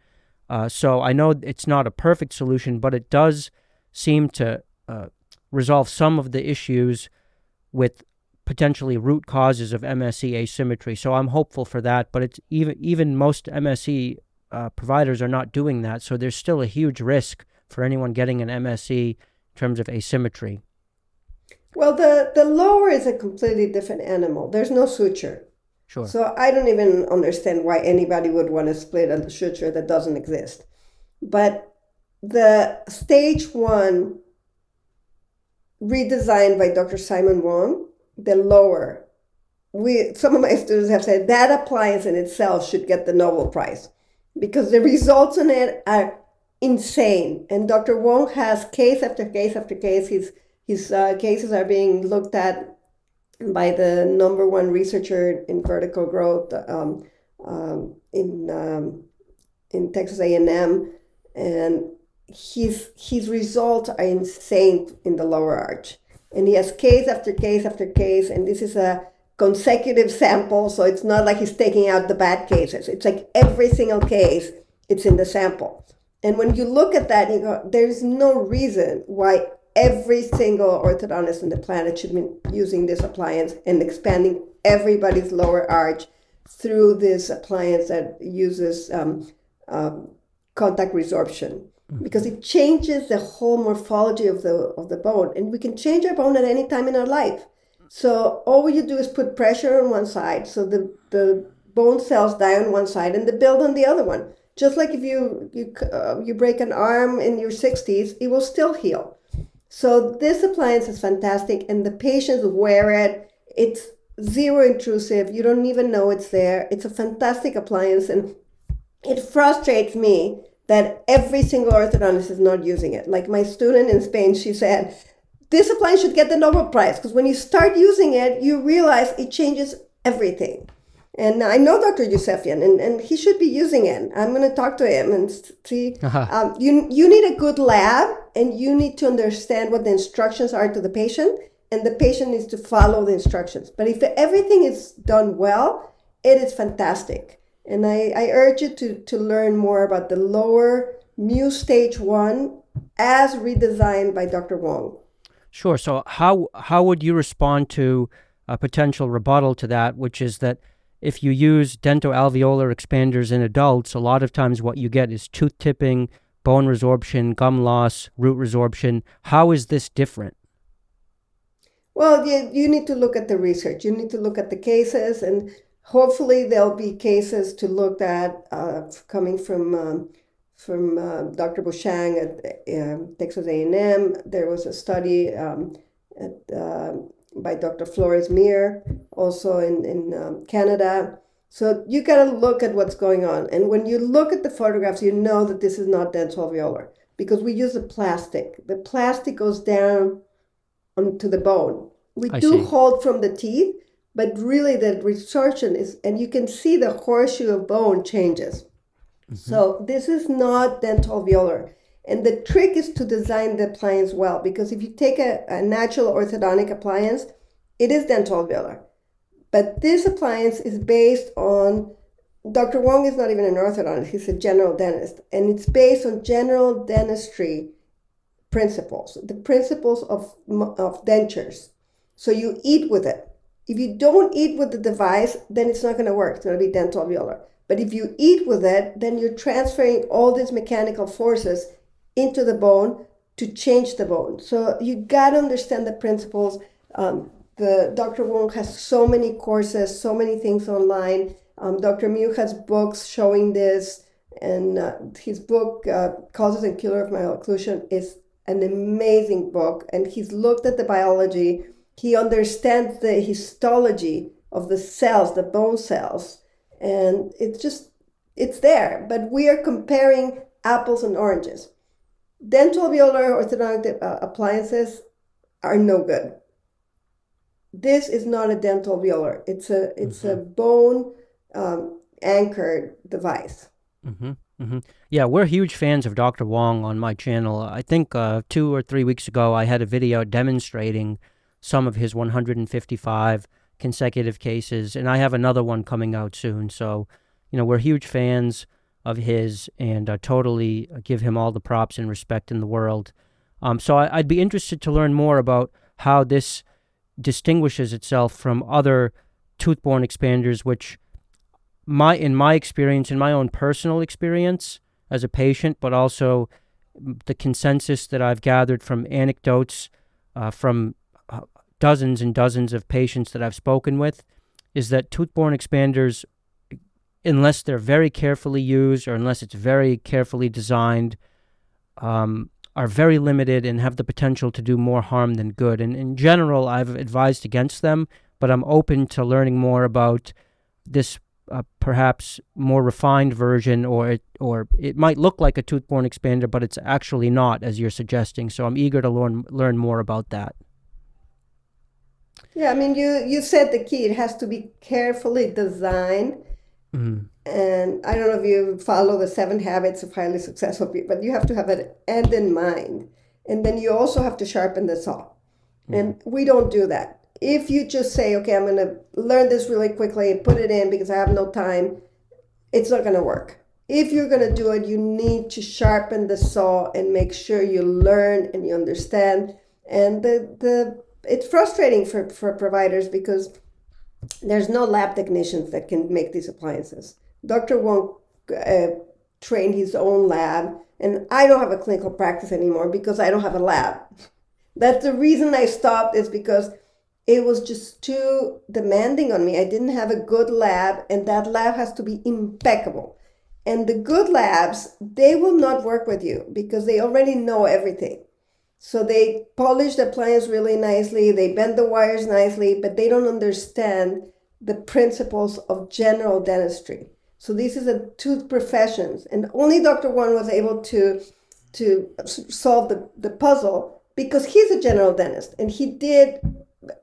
Uh, so I know it's not a perfect solution, but it does seem to uh, resolve some of the issues with potentially root causes of MSE asymmetry. So I'm hopeful for that. But it's even even most MSE uh, providers are not doing that. So there's still a huge risk for anyone getting an MSE in terms of asymmetry.
Well, the, the lower is a completely different animal. There's no suture.
Sure.
So I don't even understand why anybody would want to split a suture that doesn't exist. But the stage one, redesigned by Dr. Simon Wong, the lower, we some of my students have said that appliance in itself should get the Nobel Prize because the results on it are insane. And Dr. Wong has case after case after case. His his uh, cases are being looked at by the number one researcher in vertical growth um, um, in um, in Texas A&M, and his his results are insane in the lower arch. And he has case after case after case, and this is a consecutive sample, so it's not like he's taking out the bad cases. It's like every single case, it's in the sample. And when you look at that, you go, there's no reason why every single orthodontist on the planet should be using this appliance and expanding everybody's lower arch through this appliance that uses um, um, contact resorption. Because it changes the whole morphology of the of the bone and we can change our bone at any time in our life. So all you do is put pressure on one side, so the the bone cells die on one side and they build on the other one. Just like if you you uh, you break an arm in your 60s, it will still heal. So this appliance is fantastic, and the patients wear it. It's zero intrusive. You don't even know it's there. It's a fantastic appliance, and it frustrates me that every single orthodontist is not using it. Like my student in Spain, she said, this appliance should get the Nobel Prize because when you start using it, you realize it changes everything. And I know Dr. Yousefian, and, and he should be using it. I'm going to talk to him and see. Uh-huh. Um, you, you need a good lab, and you need to understand what the instructions are to the patient, and the patient needs to follow the instructions. But if everything is done well, it is fantastic. And I, I urge you to, to learn more about the lower Mew's Stage 1 as redesigned by Dr. Wong.
Sure. So, how, how would you respond to a potential rebuttal to that, which is that if you use dentoalveolar expanders in adults, a lot of times what you get is tooth tipping, bone resorption, gum loss, root resorption. How is this different?
Well, you, you need to look at the research. You need to look at the cases and hopefully there'll be cases to look at uh, coming from um, from uh, Dr. Buschang at uh, Texas A&M. There was a study um, at, uh, by Dr. Flores Mir, also in in um, Canada. So you got to look at what's going on, and when you look at the photographs, you know that this is not dental alveolar because we use the plastic. The plastic goes down onto the bone. We I do see. hold from the teeth, but really the resorption is, and you can see the horseshoe of bone changes. Mm-hmm. So this is not dental alveolar. And the trick is to design the appliance well, because if you take a, a natural orthodontic appliance, it is dental alveolar. But this appliance is based on Dr. Wong is not even an orthodontist, he's a general dentist, and it's based on general dentistry principles, the principles of, of dentures. So you eat with it. If you don't eat with the device, then it's not going to work. It's going to be dental alveolar. But if you eat with it, then you're transferring all these mechanical forces into the bone to change the bone. So you got to understand the principles. Um, the Dr. Wong has so many courses, so many things online. Um, Dr. Mew has books showing this, and uh, his book, uh, Causes and Cure of Malocclusion, is an amazing book. And he's looked at the biology he understands the histology of the cells, the bone cells, and it's just it's there. But we are comparing apples and oranges. Dental alveolar orthodontic uh, appliances are no good. This is not a dental alveolar. It's a it's mm-hmm. a bone um, anchored device.
Mm-hmm. Mm-hmm. Yeah, we're huge fans of Dr. Wong on my channel. I think uh, two or three weeks ago, I had a video demonstrating some of his 155 consecutive cases, and I have another one coming out soon. So, you know, we're huge fans of his and uh, totally give him all the props and respect in the world. Um, so I, would be interested to learn more about how this distinguishes itself from other tooth-borne expanders, which my in my experience, in my own personal experience as a patient, but also the consensus that I've gathered from anecdotes uh, from dozens and dozens of patients that I've spoken with is that tooth-borne expanders, unless they're very carefully used or unless it's very carefully designed, um, are very limited and have the potential to do more harm than good. And in general, I've advised against them, but I'm open to learning more about this uh, perhaps more refined version, or it, or it might look like a tooth-borne expander, but it's actually not, as you're suggesting. So I'm eager to learn learn more about that.
Yeah, I mean, you you said the key. It has to be carefully designed. Mm-hmm. And I don't know if you follow the seven habits of highly successful people, but you have to have an end in mind. And then you also have to sharpen the saw. Mm-hmm. And we don't do that. If you just say, okay, I'm going to learn this really quickly and put it in because I have no time, it's not going to work. If you're going to do it, you need to sharpen the saw and make sure you learn and you understand. And the, the it's frustrating for, for providers because there's no lab technicians that can make these appliances. Dr. Wong uh, trained his own lab, and I don't have a clinical practice anymore because I don't have a lab. That's the reason I stopped is because it was just too demanding on me. I didn't have a good lab, and that lab has to be impeccable. And the good labs, they will not work with you because they already know everything. So they polish the appliance really nicely, they bend the wires nicely, but they don't understand the principles of general dentistry. So this is a two professions, and only Dr. Wong was able to to solve the, the puzzle because he's a general dentist and he did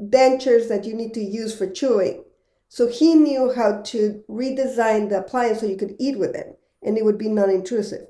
dentures that you need to use for chewing. So he knew how to redesign the appliance so you could eat with it and it would be non-intrusive.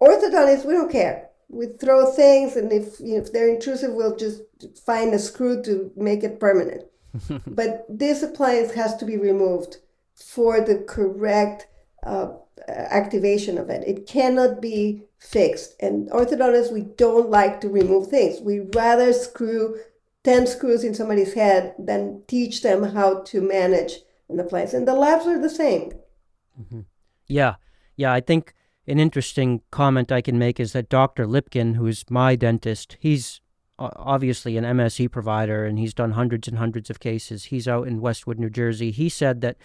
Orthodontists, we don't care we throw things, and if you know, if they're intrusive, we'll just find a screw to make it permanent. but this appliance has to be removed for the correct uh, activation of it. It cannot be fixed. And orthodontists, we don't like to remove things. We rather screw 10 screws in somebody's head than teach them how to manage an appliance. And the labs are the same.
Mm-hmm. Yeah. Yeah. I think an interesting comment I can make is that Dr. Lipkin, who's my dentist, he's obviously an MSE provider and he's done hundreds and hundreds of cases. He's out in Westwood, New Jersey. He said that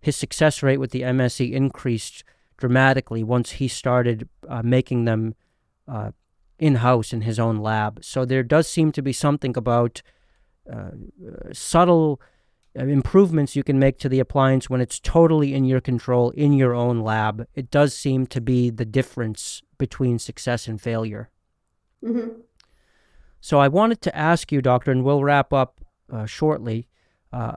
his success rate with the MSE increased dramatically once he started uh, making them uh, in house in his own lab. So there does seem to be something about uh, subtle uh, improvements you can make to the appliance when it's totally in your control in your own lab. It does seem to be the difference between success and failure.
Mm-hmm.
So I wanted to ask you, Doctor, and we'll wrap up uh, shortly. Uh,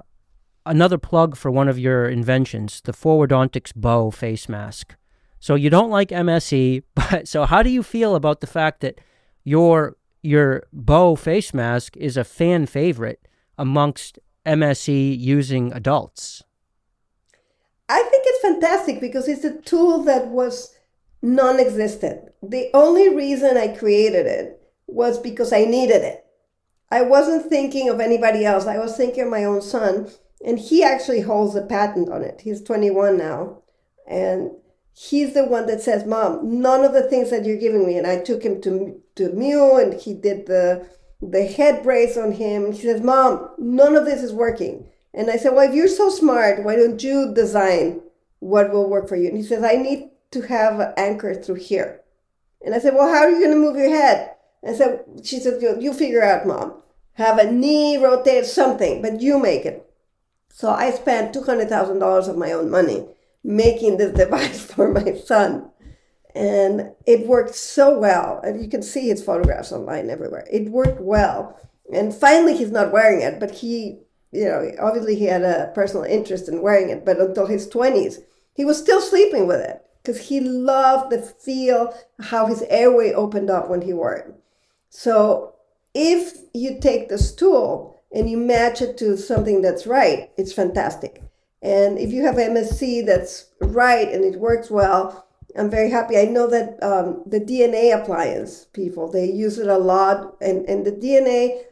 another plug for one of your inventions, the Forwardontics Bow face mask. So you don't like MSE, but so how do you feel about the fact that your your bow face mask is a fan favorite amongst MSE using adults?
I think it's fantastic because it's a tool that was non existent. The only reason I created it was because I needed it. I wasn't thinking of anybody else. I was thinking of my own son, and he actually holds a patent on it. He's 21 now. And he's the one that says, Mom, none of the things that you're giving me. And I took him to, to Mew, and he did the the head brace on him. He says, Mom, none of this is working. And I said, Well, if you're so smart, why don't you design what will work for you? And he says, I need to have an anchor through here. And I said, Well, how are you going to move your head? And I said, She said, You, you figure out, Mom. Have a knee rotate, something, but you make it. So I spent $200,000 of my own money making this device for my son and it worked so well. And you can see his photographs online everywhere. It worked well. And finally, he's not wearing it, but he, you know, obviously he had a personal interest in wearing it. But until his 20s, he was still sleeping with it because he loved the feel, how his airway opened up when he wore it. So if you take this tool and you match it to something that's right, it's fantastic. And if you have MSE that's right and it works well, I'm very happy. I know that um, the DNA appliance people they use it a lot, and and the DNA.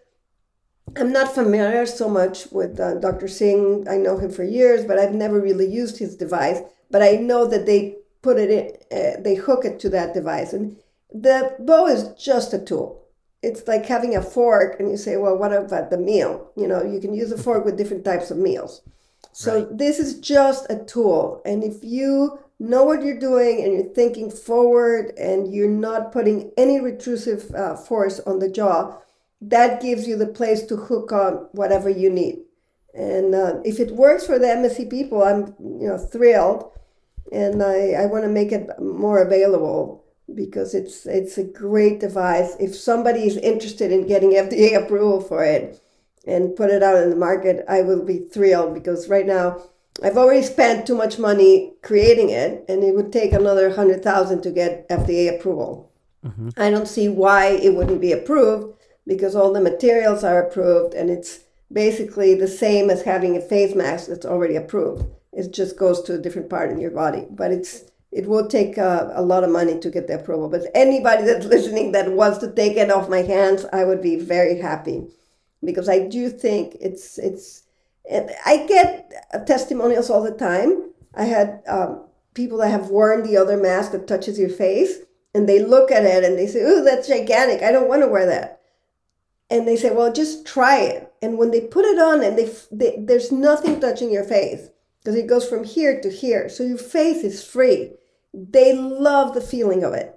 I'm not familiar so much with uh, Dr. Singh. I know him for years, but I've never really used his device. But I know that they put it in, uh, they hook it to that device, and the bow is just a tool. It's like having a fork, and you say, "Well, what about the meal?" You know, you can use a fork with different types of meals. So right. this is just a tool, and if you know what you're doing and you're thinking forward and you're not putting any retrusive uh, force on the jaw, that gives you the place to hook on whatever you need. And uh, if it works for the MSE people, I'm you know thrilled, and I, I want to make it more available because it's it's a great device. If somebody is interested in getting FDA approval for it and put it out in the market, I will be thrilled because right now I've already spent too much money creating it, and it would take another hundred thousand to get FDA approval. Mm-hmm. I don't see why it wouldn't be approved because all the materials are approved, and it's basically the same as having a face mask that's already approved. It just goes to a different part in your body, but it's it will take uh, a lot of money to get the approval. But anybody that's listening that wants to take it off my hands, I would be very happy because I do think it's it's I get testimonials all the time. I had um, people that have worn the other mask that touches your face, and they look at it and they say, "Oh, that's gigantic. I don't want to wear that." and they say, well, just try it. And when they put it on and they, they there's nothing touching your face because it goes from here to here. So your face is free. They love the feeling of it.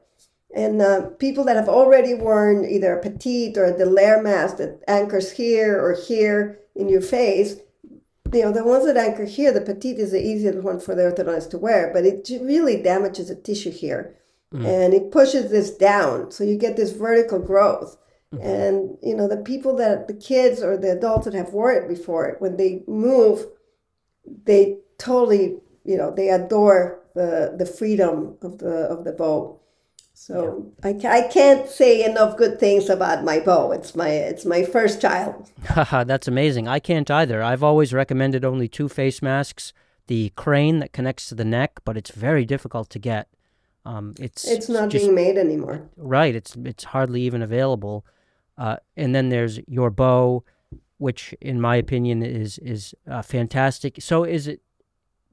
And uh, people that have already worn either a Petit or a Delaire mask that anchors here or here in your face, you know, the ones that anchor here, the Petit is the easiest one for the orthodontist to wear, but it really damages the tissue here. Mm. And it pushes this down. So you get this vertical growth. Mm-hmm. And, you know, the people that, the kids or the adults that have worn it before, when they move, they totally, you know, they adore the, the freedom of the, of the bow. So. I, I can't say enough good things about my bow. It's my it's my first child.
That's amazing. I can't either. I've always recommended only two face masks: the crane that connects to the neck, but it's very difficult to get. Um, it's
it's not just, being made anymore.
Right. It's it's hardly even available. Uh, and then there's your bow, which, in my opinion, is is uh, fantastic. So, is it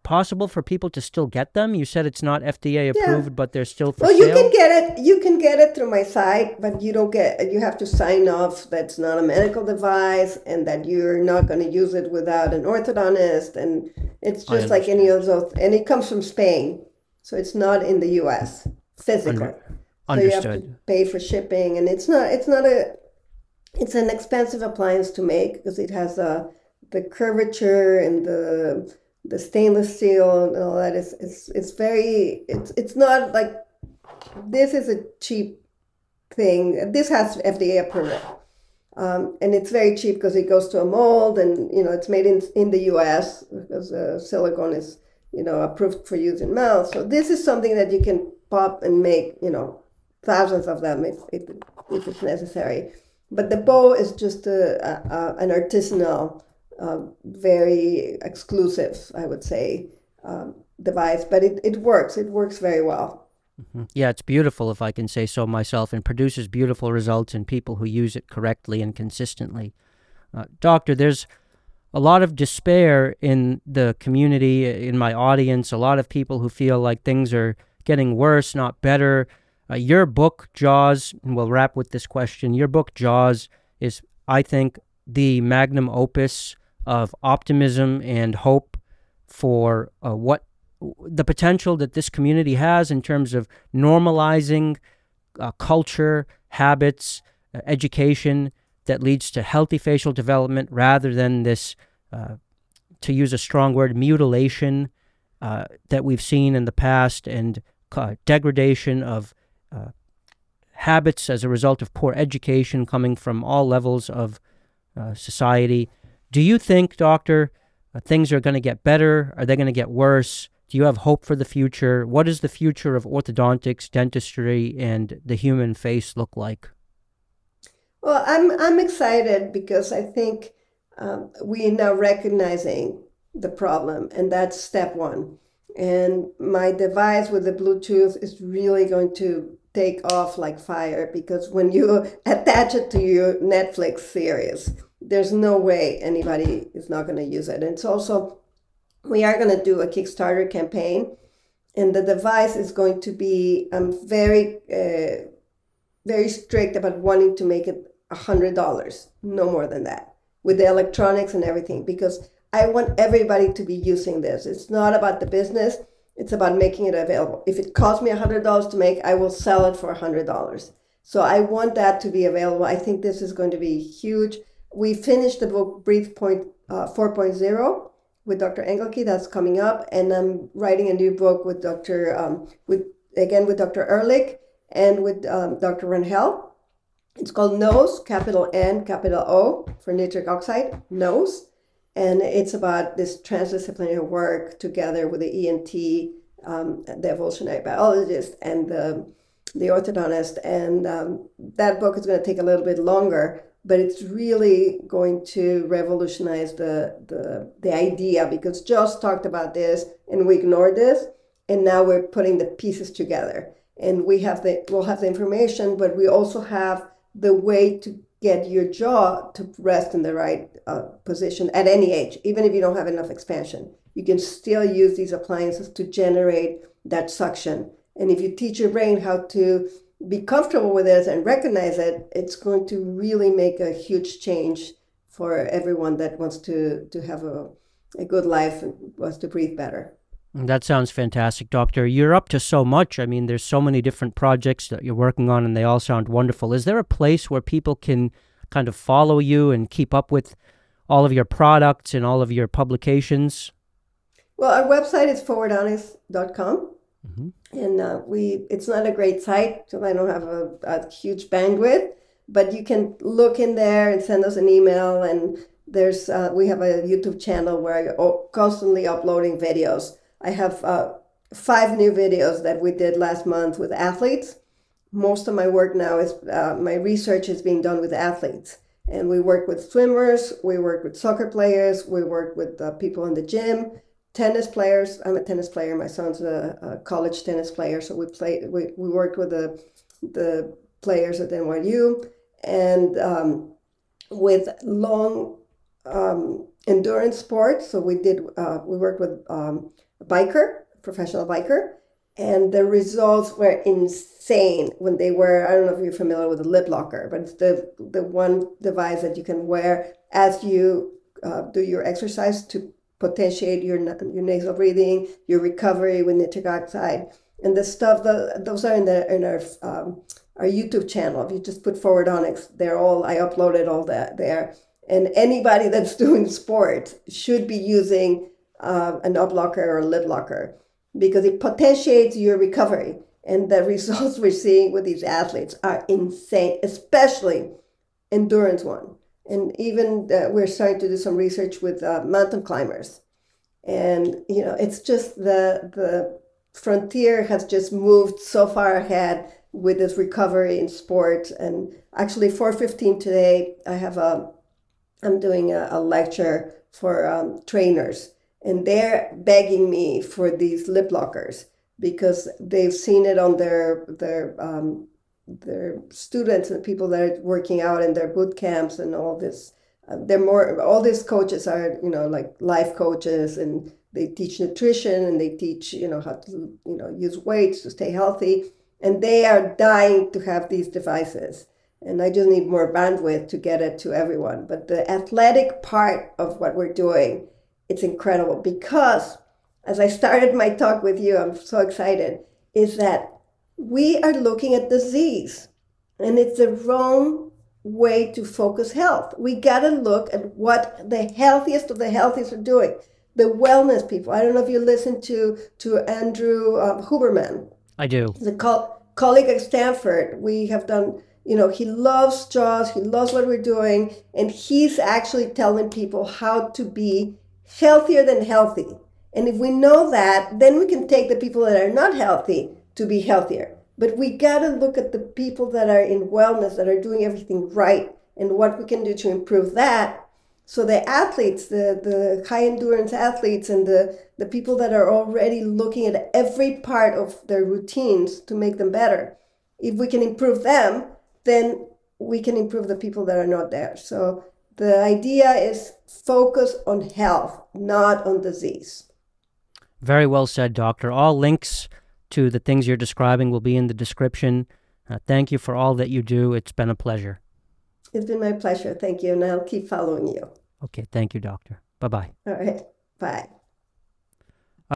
possible for people to still get them? You said it's not FDA approved, yeah. but they're still for
well,
sale.
you can get it. You can get it through my site, but you don't get. You have to sign off that's not a medical device and that you're not going to use it without an orthodontist. And it's just like any of those. And it comes from Spain, so it's not in the U.S. physically.
Under, understood.
So you have to pay for shipping, and it's not. It's not a. It's an expensive appliance to make because it has a the curvature and the the stainless steel and all that is it's it's very it's it's not like this is a cheap thing. This has FDA approval. Um, and it's very cheap because it goes to a mold and you know it's made in in the US because uh, silicone is you know approved for use in mouth. So this is something that you can pop and make you know thousands of them if if, if it's necessary. But the bow is just a, a, a an artisanal uh, very exclusive, I would say, um, device, but it, it works. It works very well.
Mm-hmm. Yeah, it's beautiful, if I can say so myself, and produces beautiful results in people who use it correctly and consistently. Uh, doctor, there's a lot of despair in the community, in my audience, a lot of people who feel like things are getting worse, not better. Uh, your book, Jaws, and we'll wrap with this question. Your book, Jaws, is, I think, the magnum opus of optimism and hope for uh, what the potential that this community has in terms of normalizing uh, culture, habits, uh, education that leads to healthy facial development rather than this, uh, to use a strong word, mutilation uh, that we've seen in the past and uh, degradation of habits as a result of poor education coming from all levels of society. Do you think, doctor, uh, things are going to get better? Are they going to get worse? Do you have hope for the future? What does the future of orthodontics, dentistry, and the human face look like?
Well, I'm I'm excited because I think um, we are now recognizing the problem, and that's step one. And my device with the Bluetooth is really going to take off like fire because when you attach it to your Netflix series, there's no way anybody is not going to use it. And it's also, we are going to do a Kickstarter campaign, and the device is going to be um, very, uh, very strict about wanting to make it a hundred dollars, no more than that, with the electronics and everything, because I want everybody to be using this. It's not about the business; it's about making it available. If it costs me a hundred dollars to make, I will sell it for a hundred dollars. So I want that to be available. I think this is going to be huge we finished the book Breathe Point uh, 4.0 with Dr. Engelke. That's coming up, and I'm writing a new book with Dr. Um, with again with Dr. Ehrlich and with um, Dr. Rangel. It's called NOSE, capital N, capital O for nitric oxide, NOSE. And it's about this transdisciplinary work together with the ENT, um, the evolutionary biologist, and the, the orthodontist. And um, that book is going to take a little bit longer but it's really going to revolutionize the, the, the idea because Josh talked about this and we ignored this and now we're putting the pieces together. And we have the we'll have the information but we also have the way to get your jaw to rest in the right uh, position at any age even if you don't have enough expansion. You can still use these appliances to generate that suction. And if you teach your brain how to be comfortable with it and recognize it, it's going to really make a huge change for everyone that wants to, to have a, a good life and wants to breathe better.
Mm, that sounds fantastic, Doctor. You're up to so much. I mean, there's so many different projects that you're working on, and they all sound wonderful. Is there a place where people can kind of follow you and keep up with all of your products and all of your publications?
Well, our website is forwardontics.com. Mm-hmm. And uh, we, it's not a great site, so I don't have a, a huge bandwidth, but you can look in there and send us an email. And there's, uh, we have a YouTube channel where I'm constantly uploading videos. I have uh, five new videos that we did last month with athletes. Most of my work now is, uh, my research is being done with athletes. And we work with swimmers, we work with soccer players, we work with uh, people in the gym tennis players. I'm a tennis player. My son's a, a college tennis player, so we play. We, we worked with the the players at NYU, and um, with long um, endurance sports. So we did. Uh, we worked with um, a biker, professional biker, and the results were insane when they were. I don't know if you're familiar with the lip locker, but it's the the one device that you can wear as you uh, do your exercise to potentiate your your nasal breathing, your recovery with nitric oxide, and the stuff. The, those are in the in our um, our YouTube channel. If you just put Forwardontics, they're all I uploaded all that there. And anybody that's doing sports should be using uh, an up blocker or a lip blocker because it potentiates your recovery. And the results we're seeing with these athletes are insane, especially endurance one and even uh, we're starting to do some research with uh, mountain climbers. And you know it's just the the frontier has just moved so far ahead with this recovery in sport. And actually 415 today i have a i'm doing a, a lecture for um, trainers. And they're begging me for these lip lockers because they've seen it on their their um, their students and people that are working out in their boot camps and all this. Uh, they're more all these coaches are you know like life coaches and they teach nutrition and they teach you know how to you know use weights to stay healthy and they are dying to have these devices and i just need more bandwidth to get it to everyone but the athletic part of what we're doing it's incredible because as i started my talk with you i'm so excited is that we are looking at disease and it's the wrong way to focus health. We got to look at what the healthiest of the healthiest are doing. The wellness people. I don't know if you listen to to Andrew uh, Huberman.
I do.
The co- colleague at Stanford. We have done. You know, he loves Jaws. He loves what we're doing, and he's actually telling people how to be healthier than healthy. And if we know that, then we can take the people that are not healthy to be healthier. But we got to look at the people that are in wellness, that are doing everything right, and what we can do to improve that. So the athletes, the, the high endurance athletes, and the, the people that are already looking at every part of their routines to make them better, if we can improve them, then we can improve the people that are not there. So the idea is focus on health, not on disease.
Very well said, doctor. All links to the things you're describing will be in the description. Uh, thank you for all that you do. It's been a pleasure.
It's been my pleasure. Thank you. And I'll keep following you.
Okay. Thank you, Doctor. Bye bye.
All right. Bye.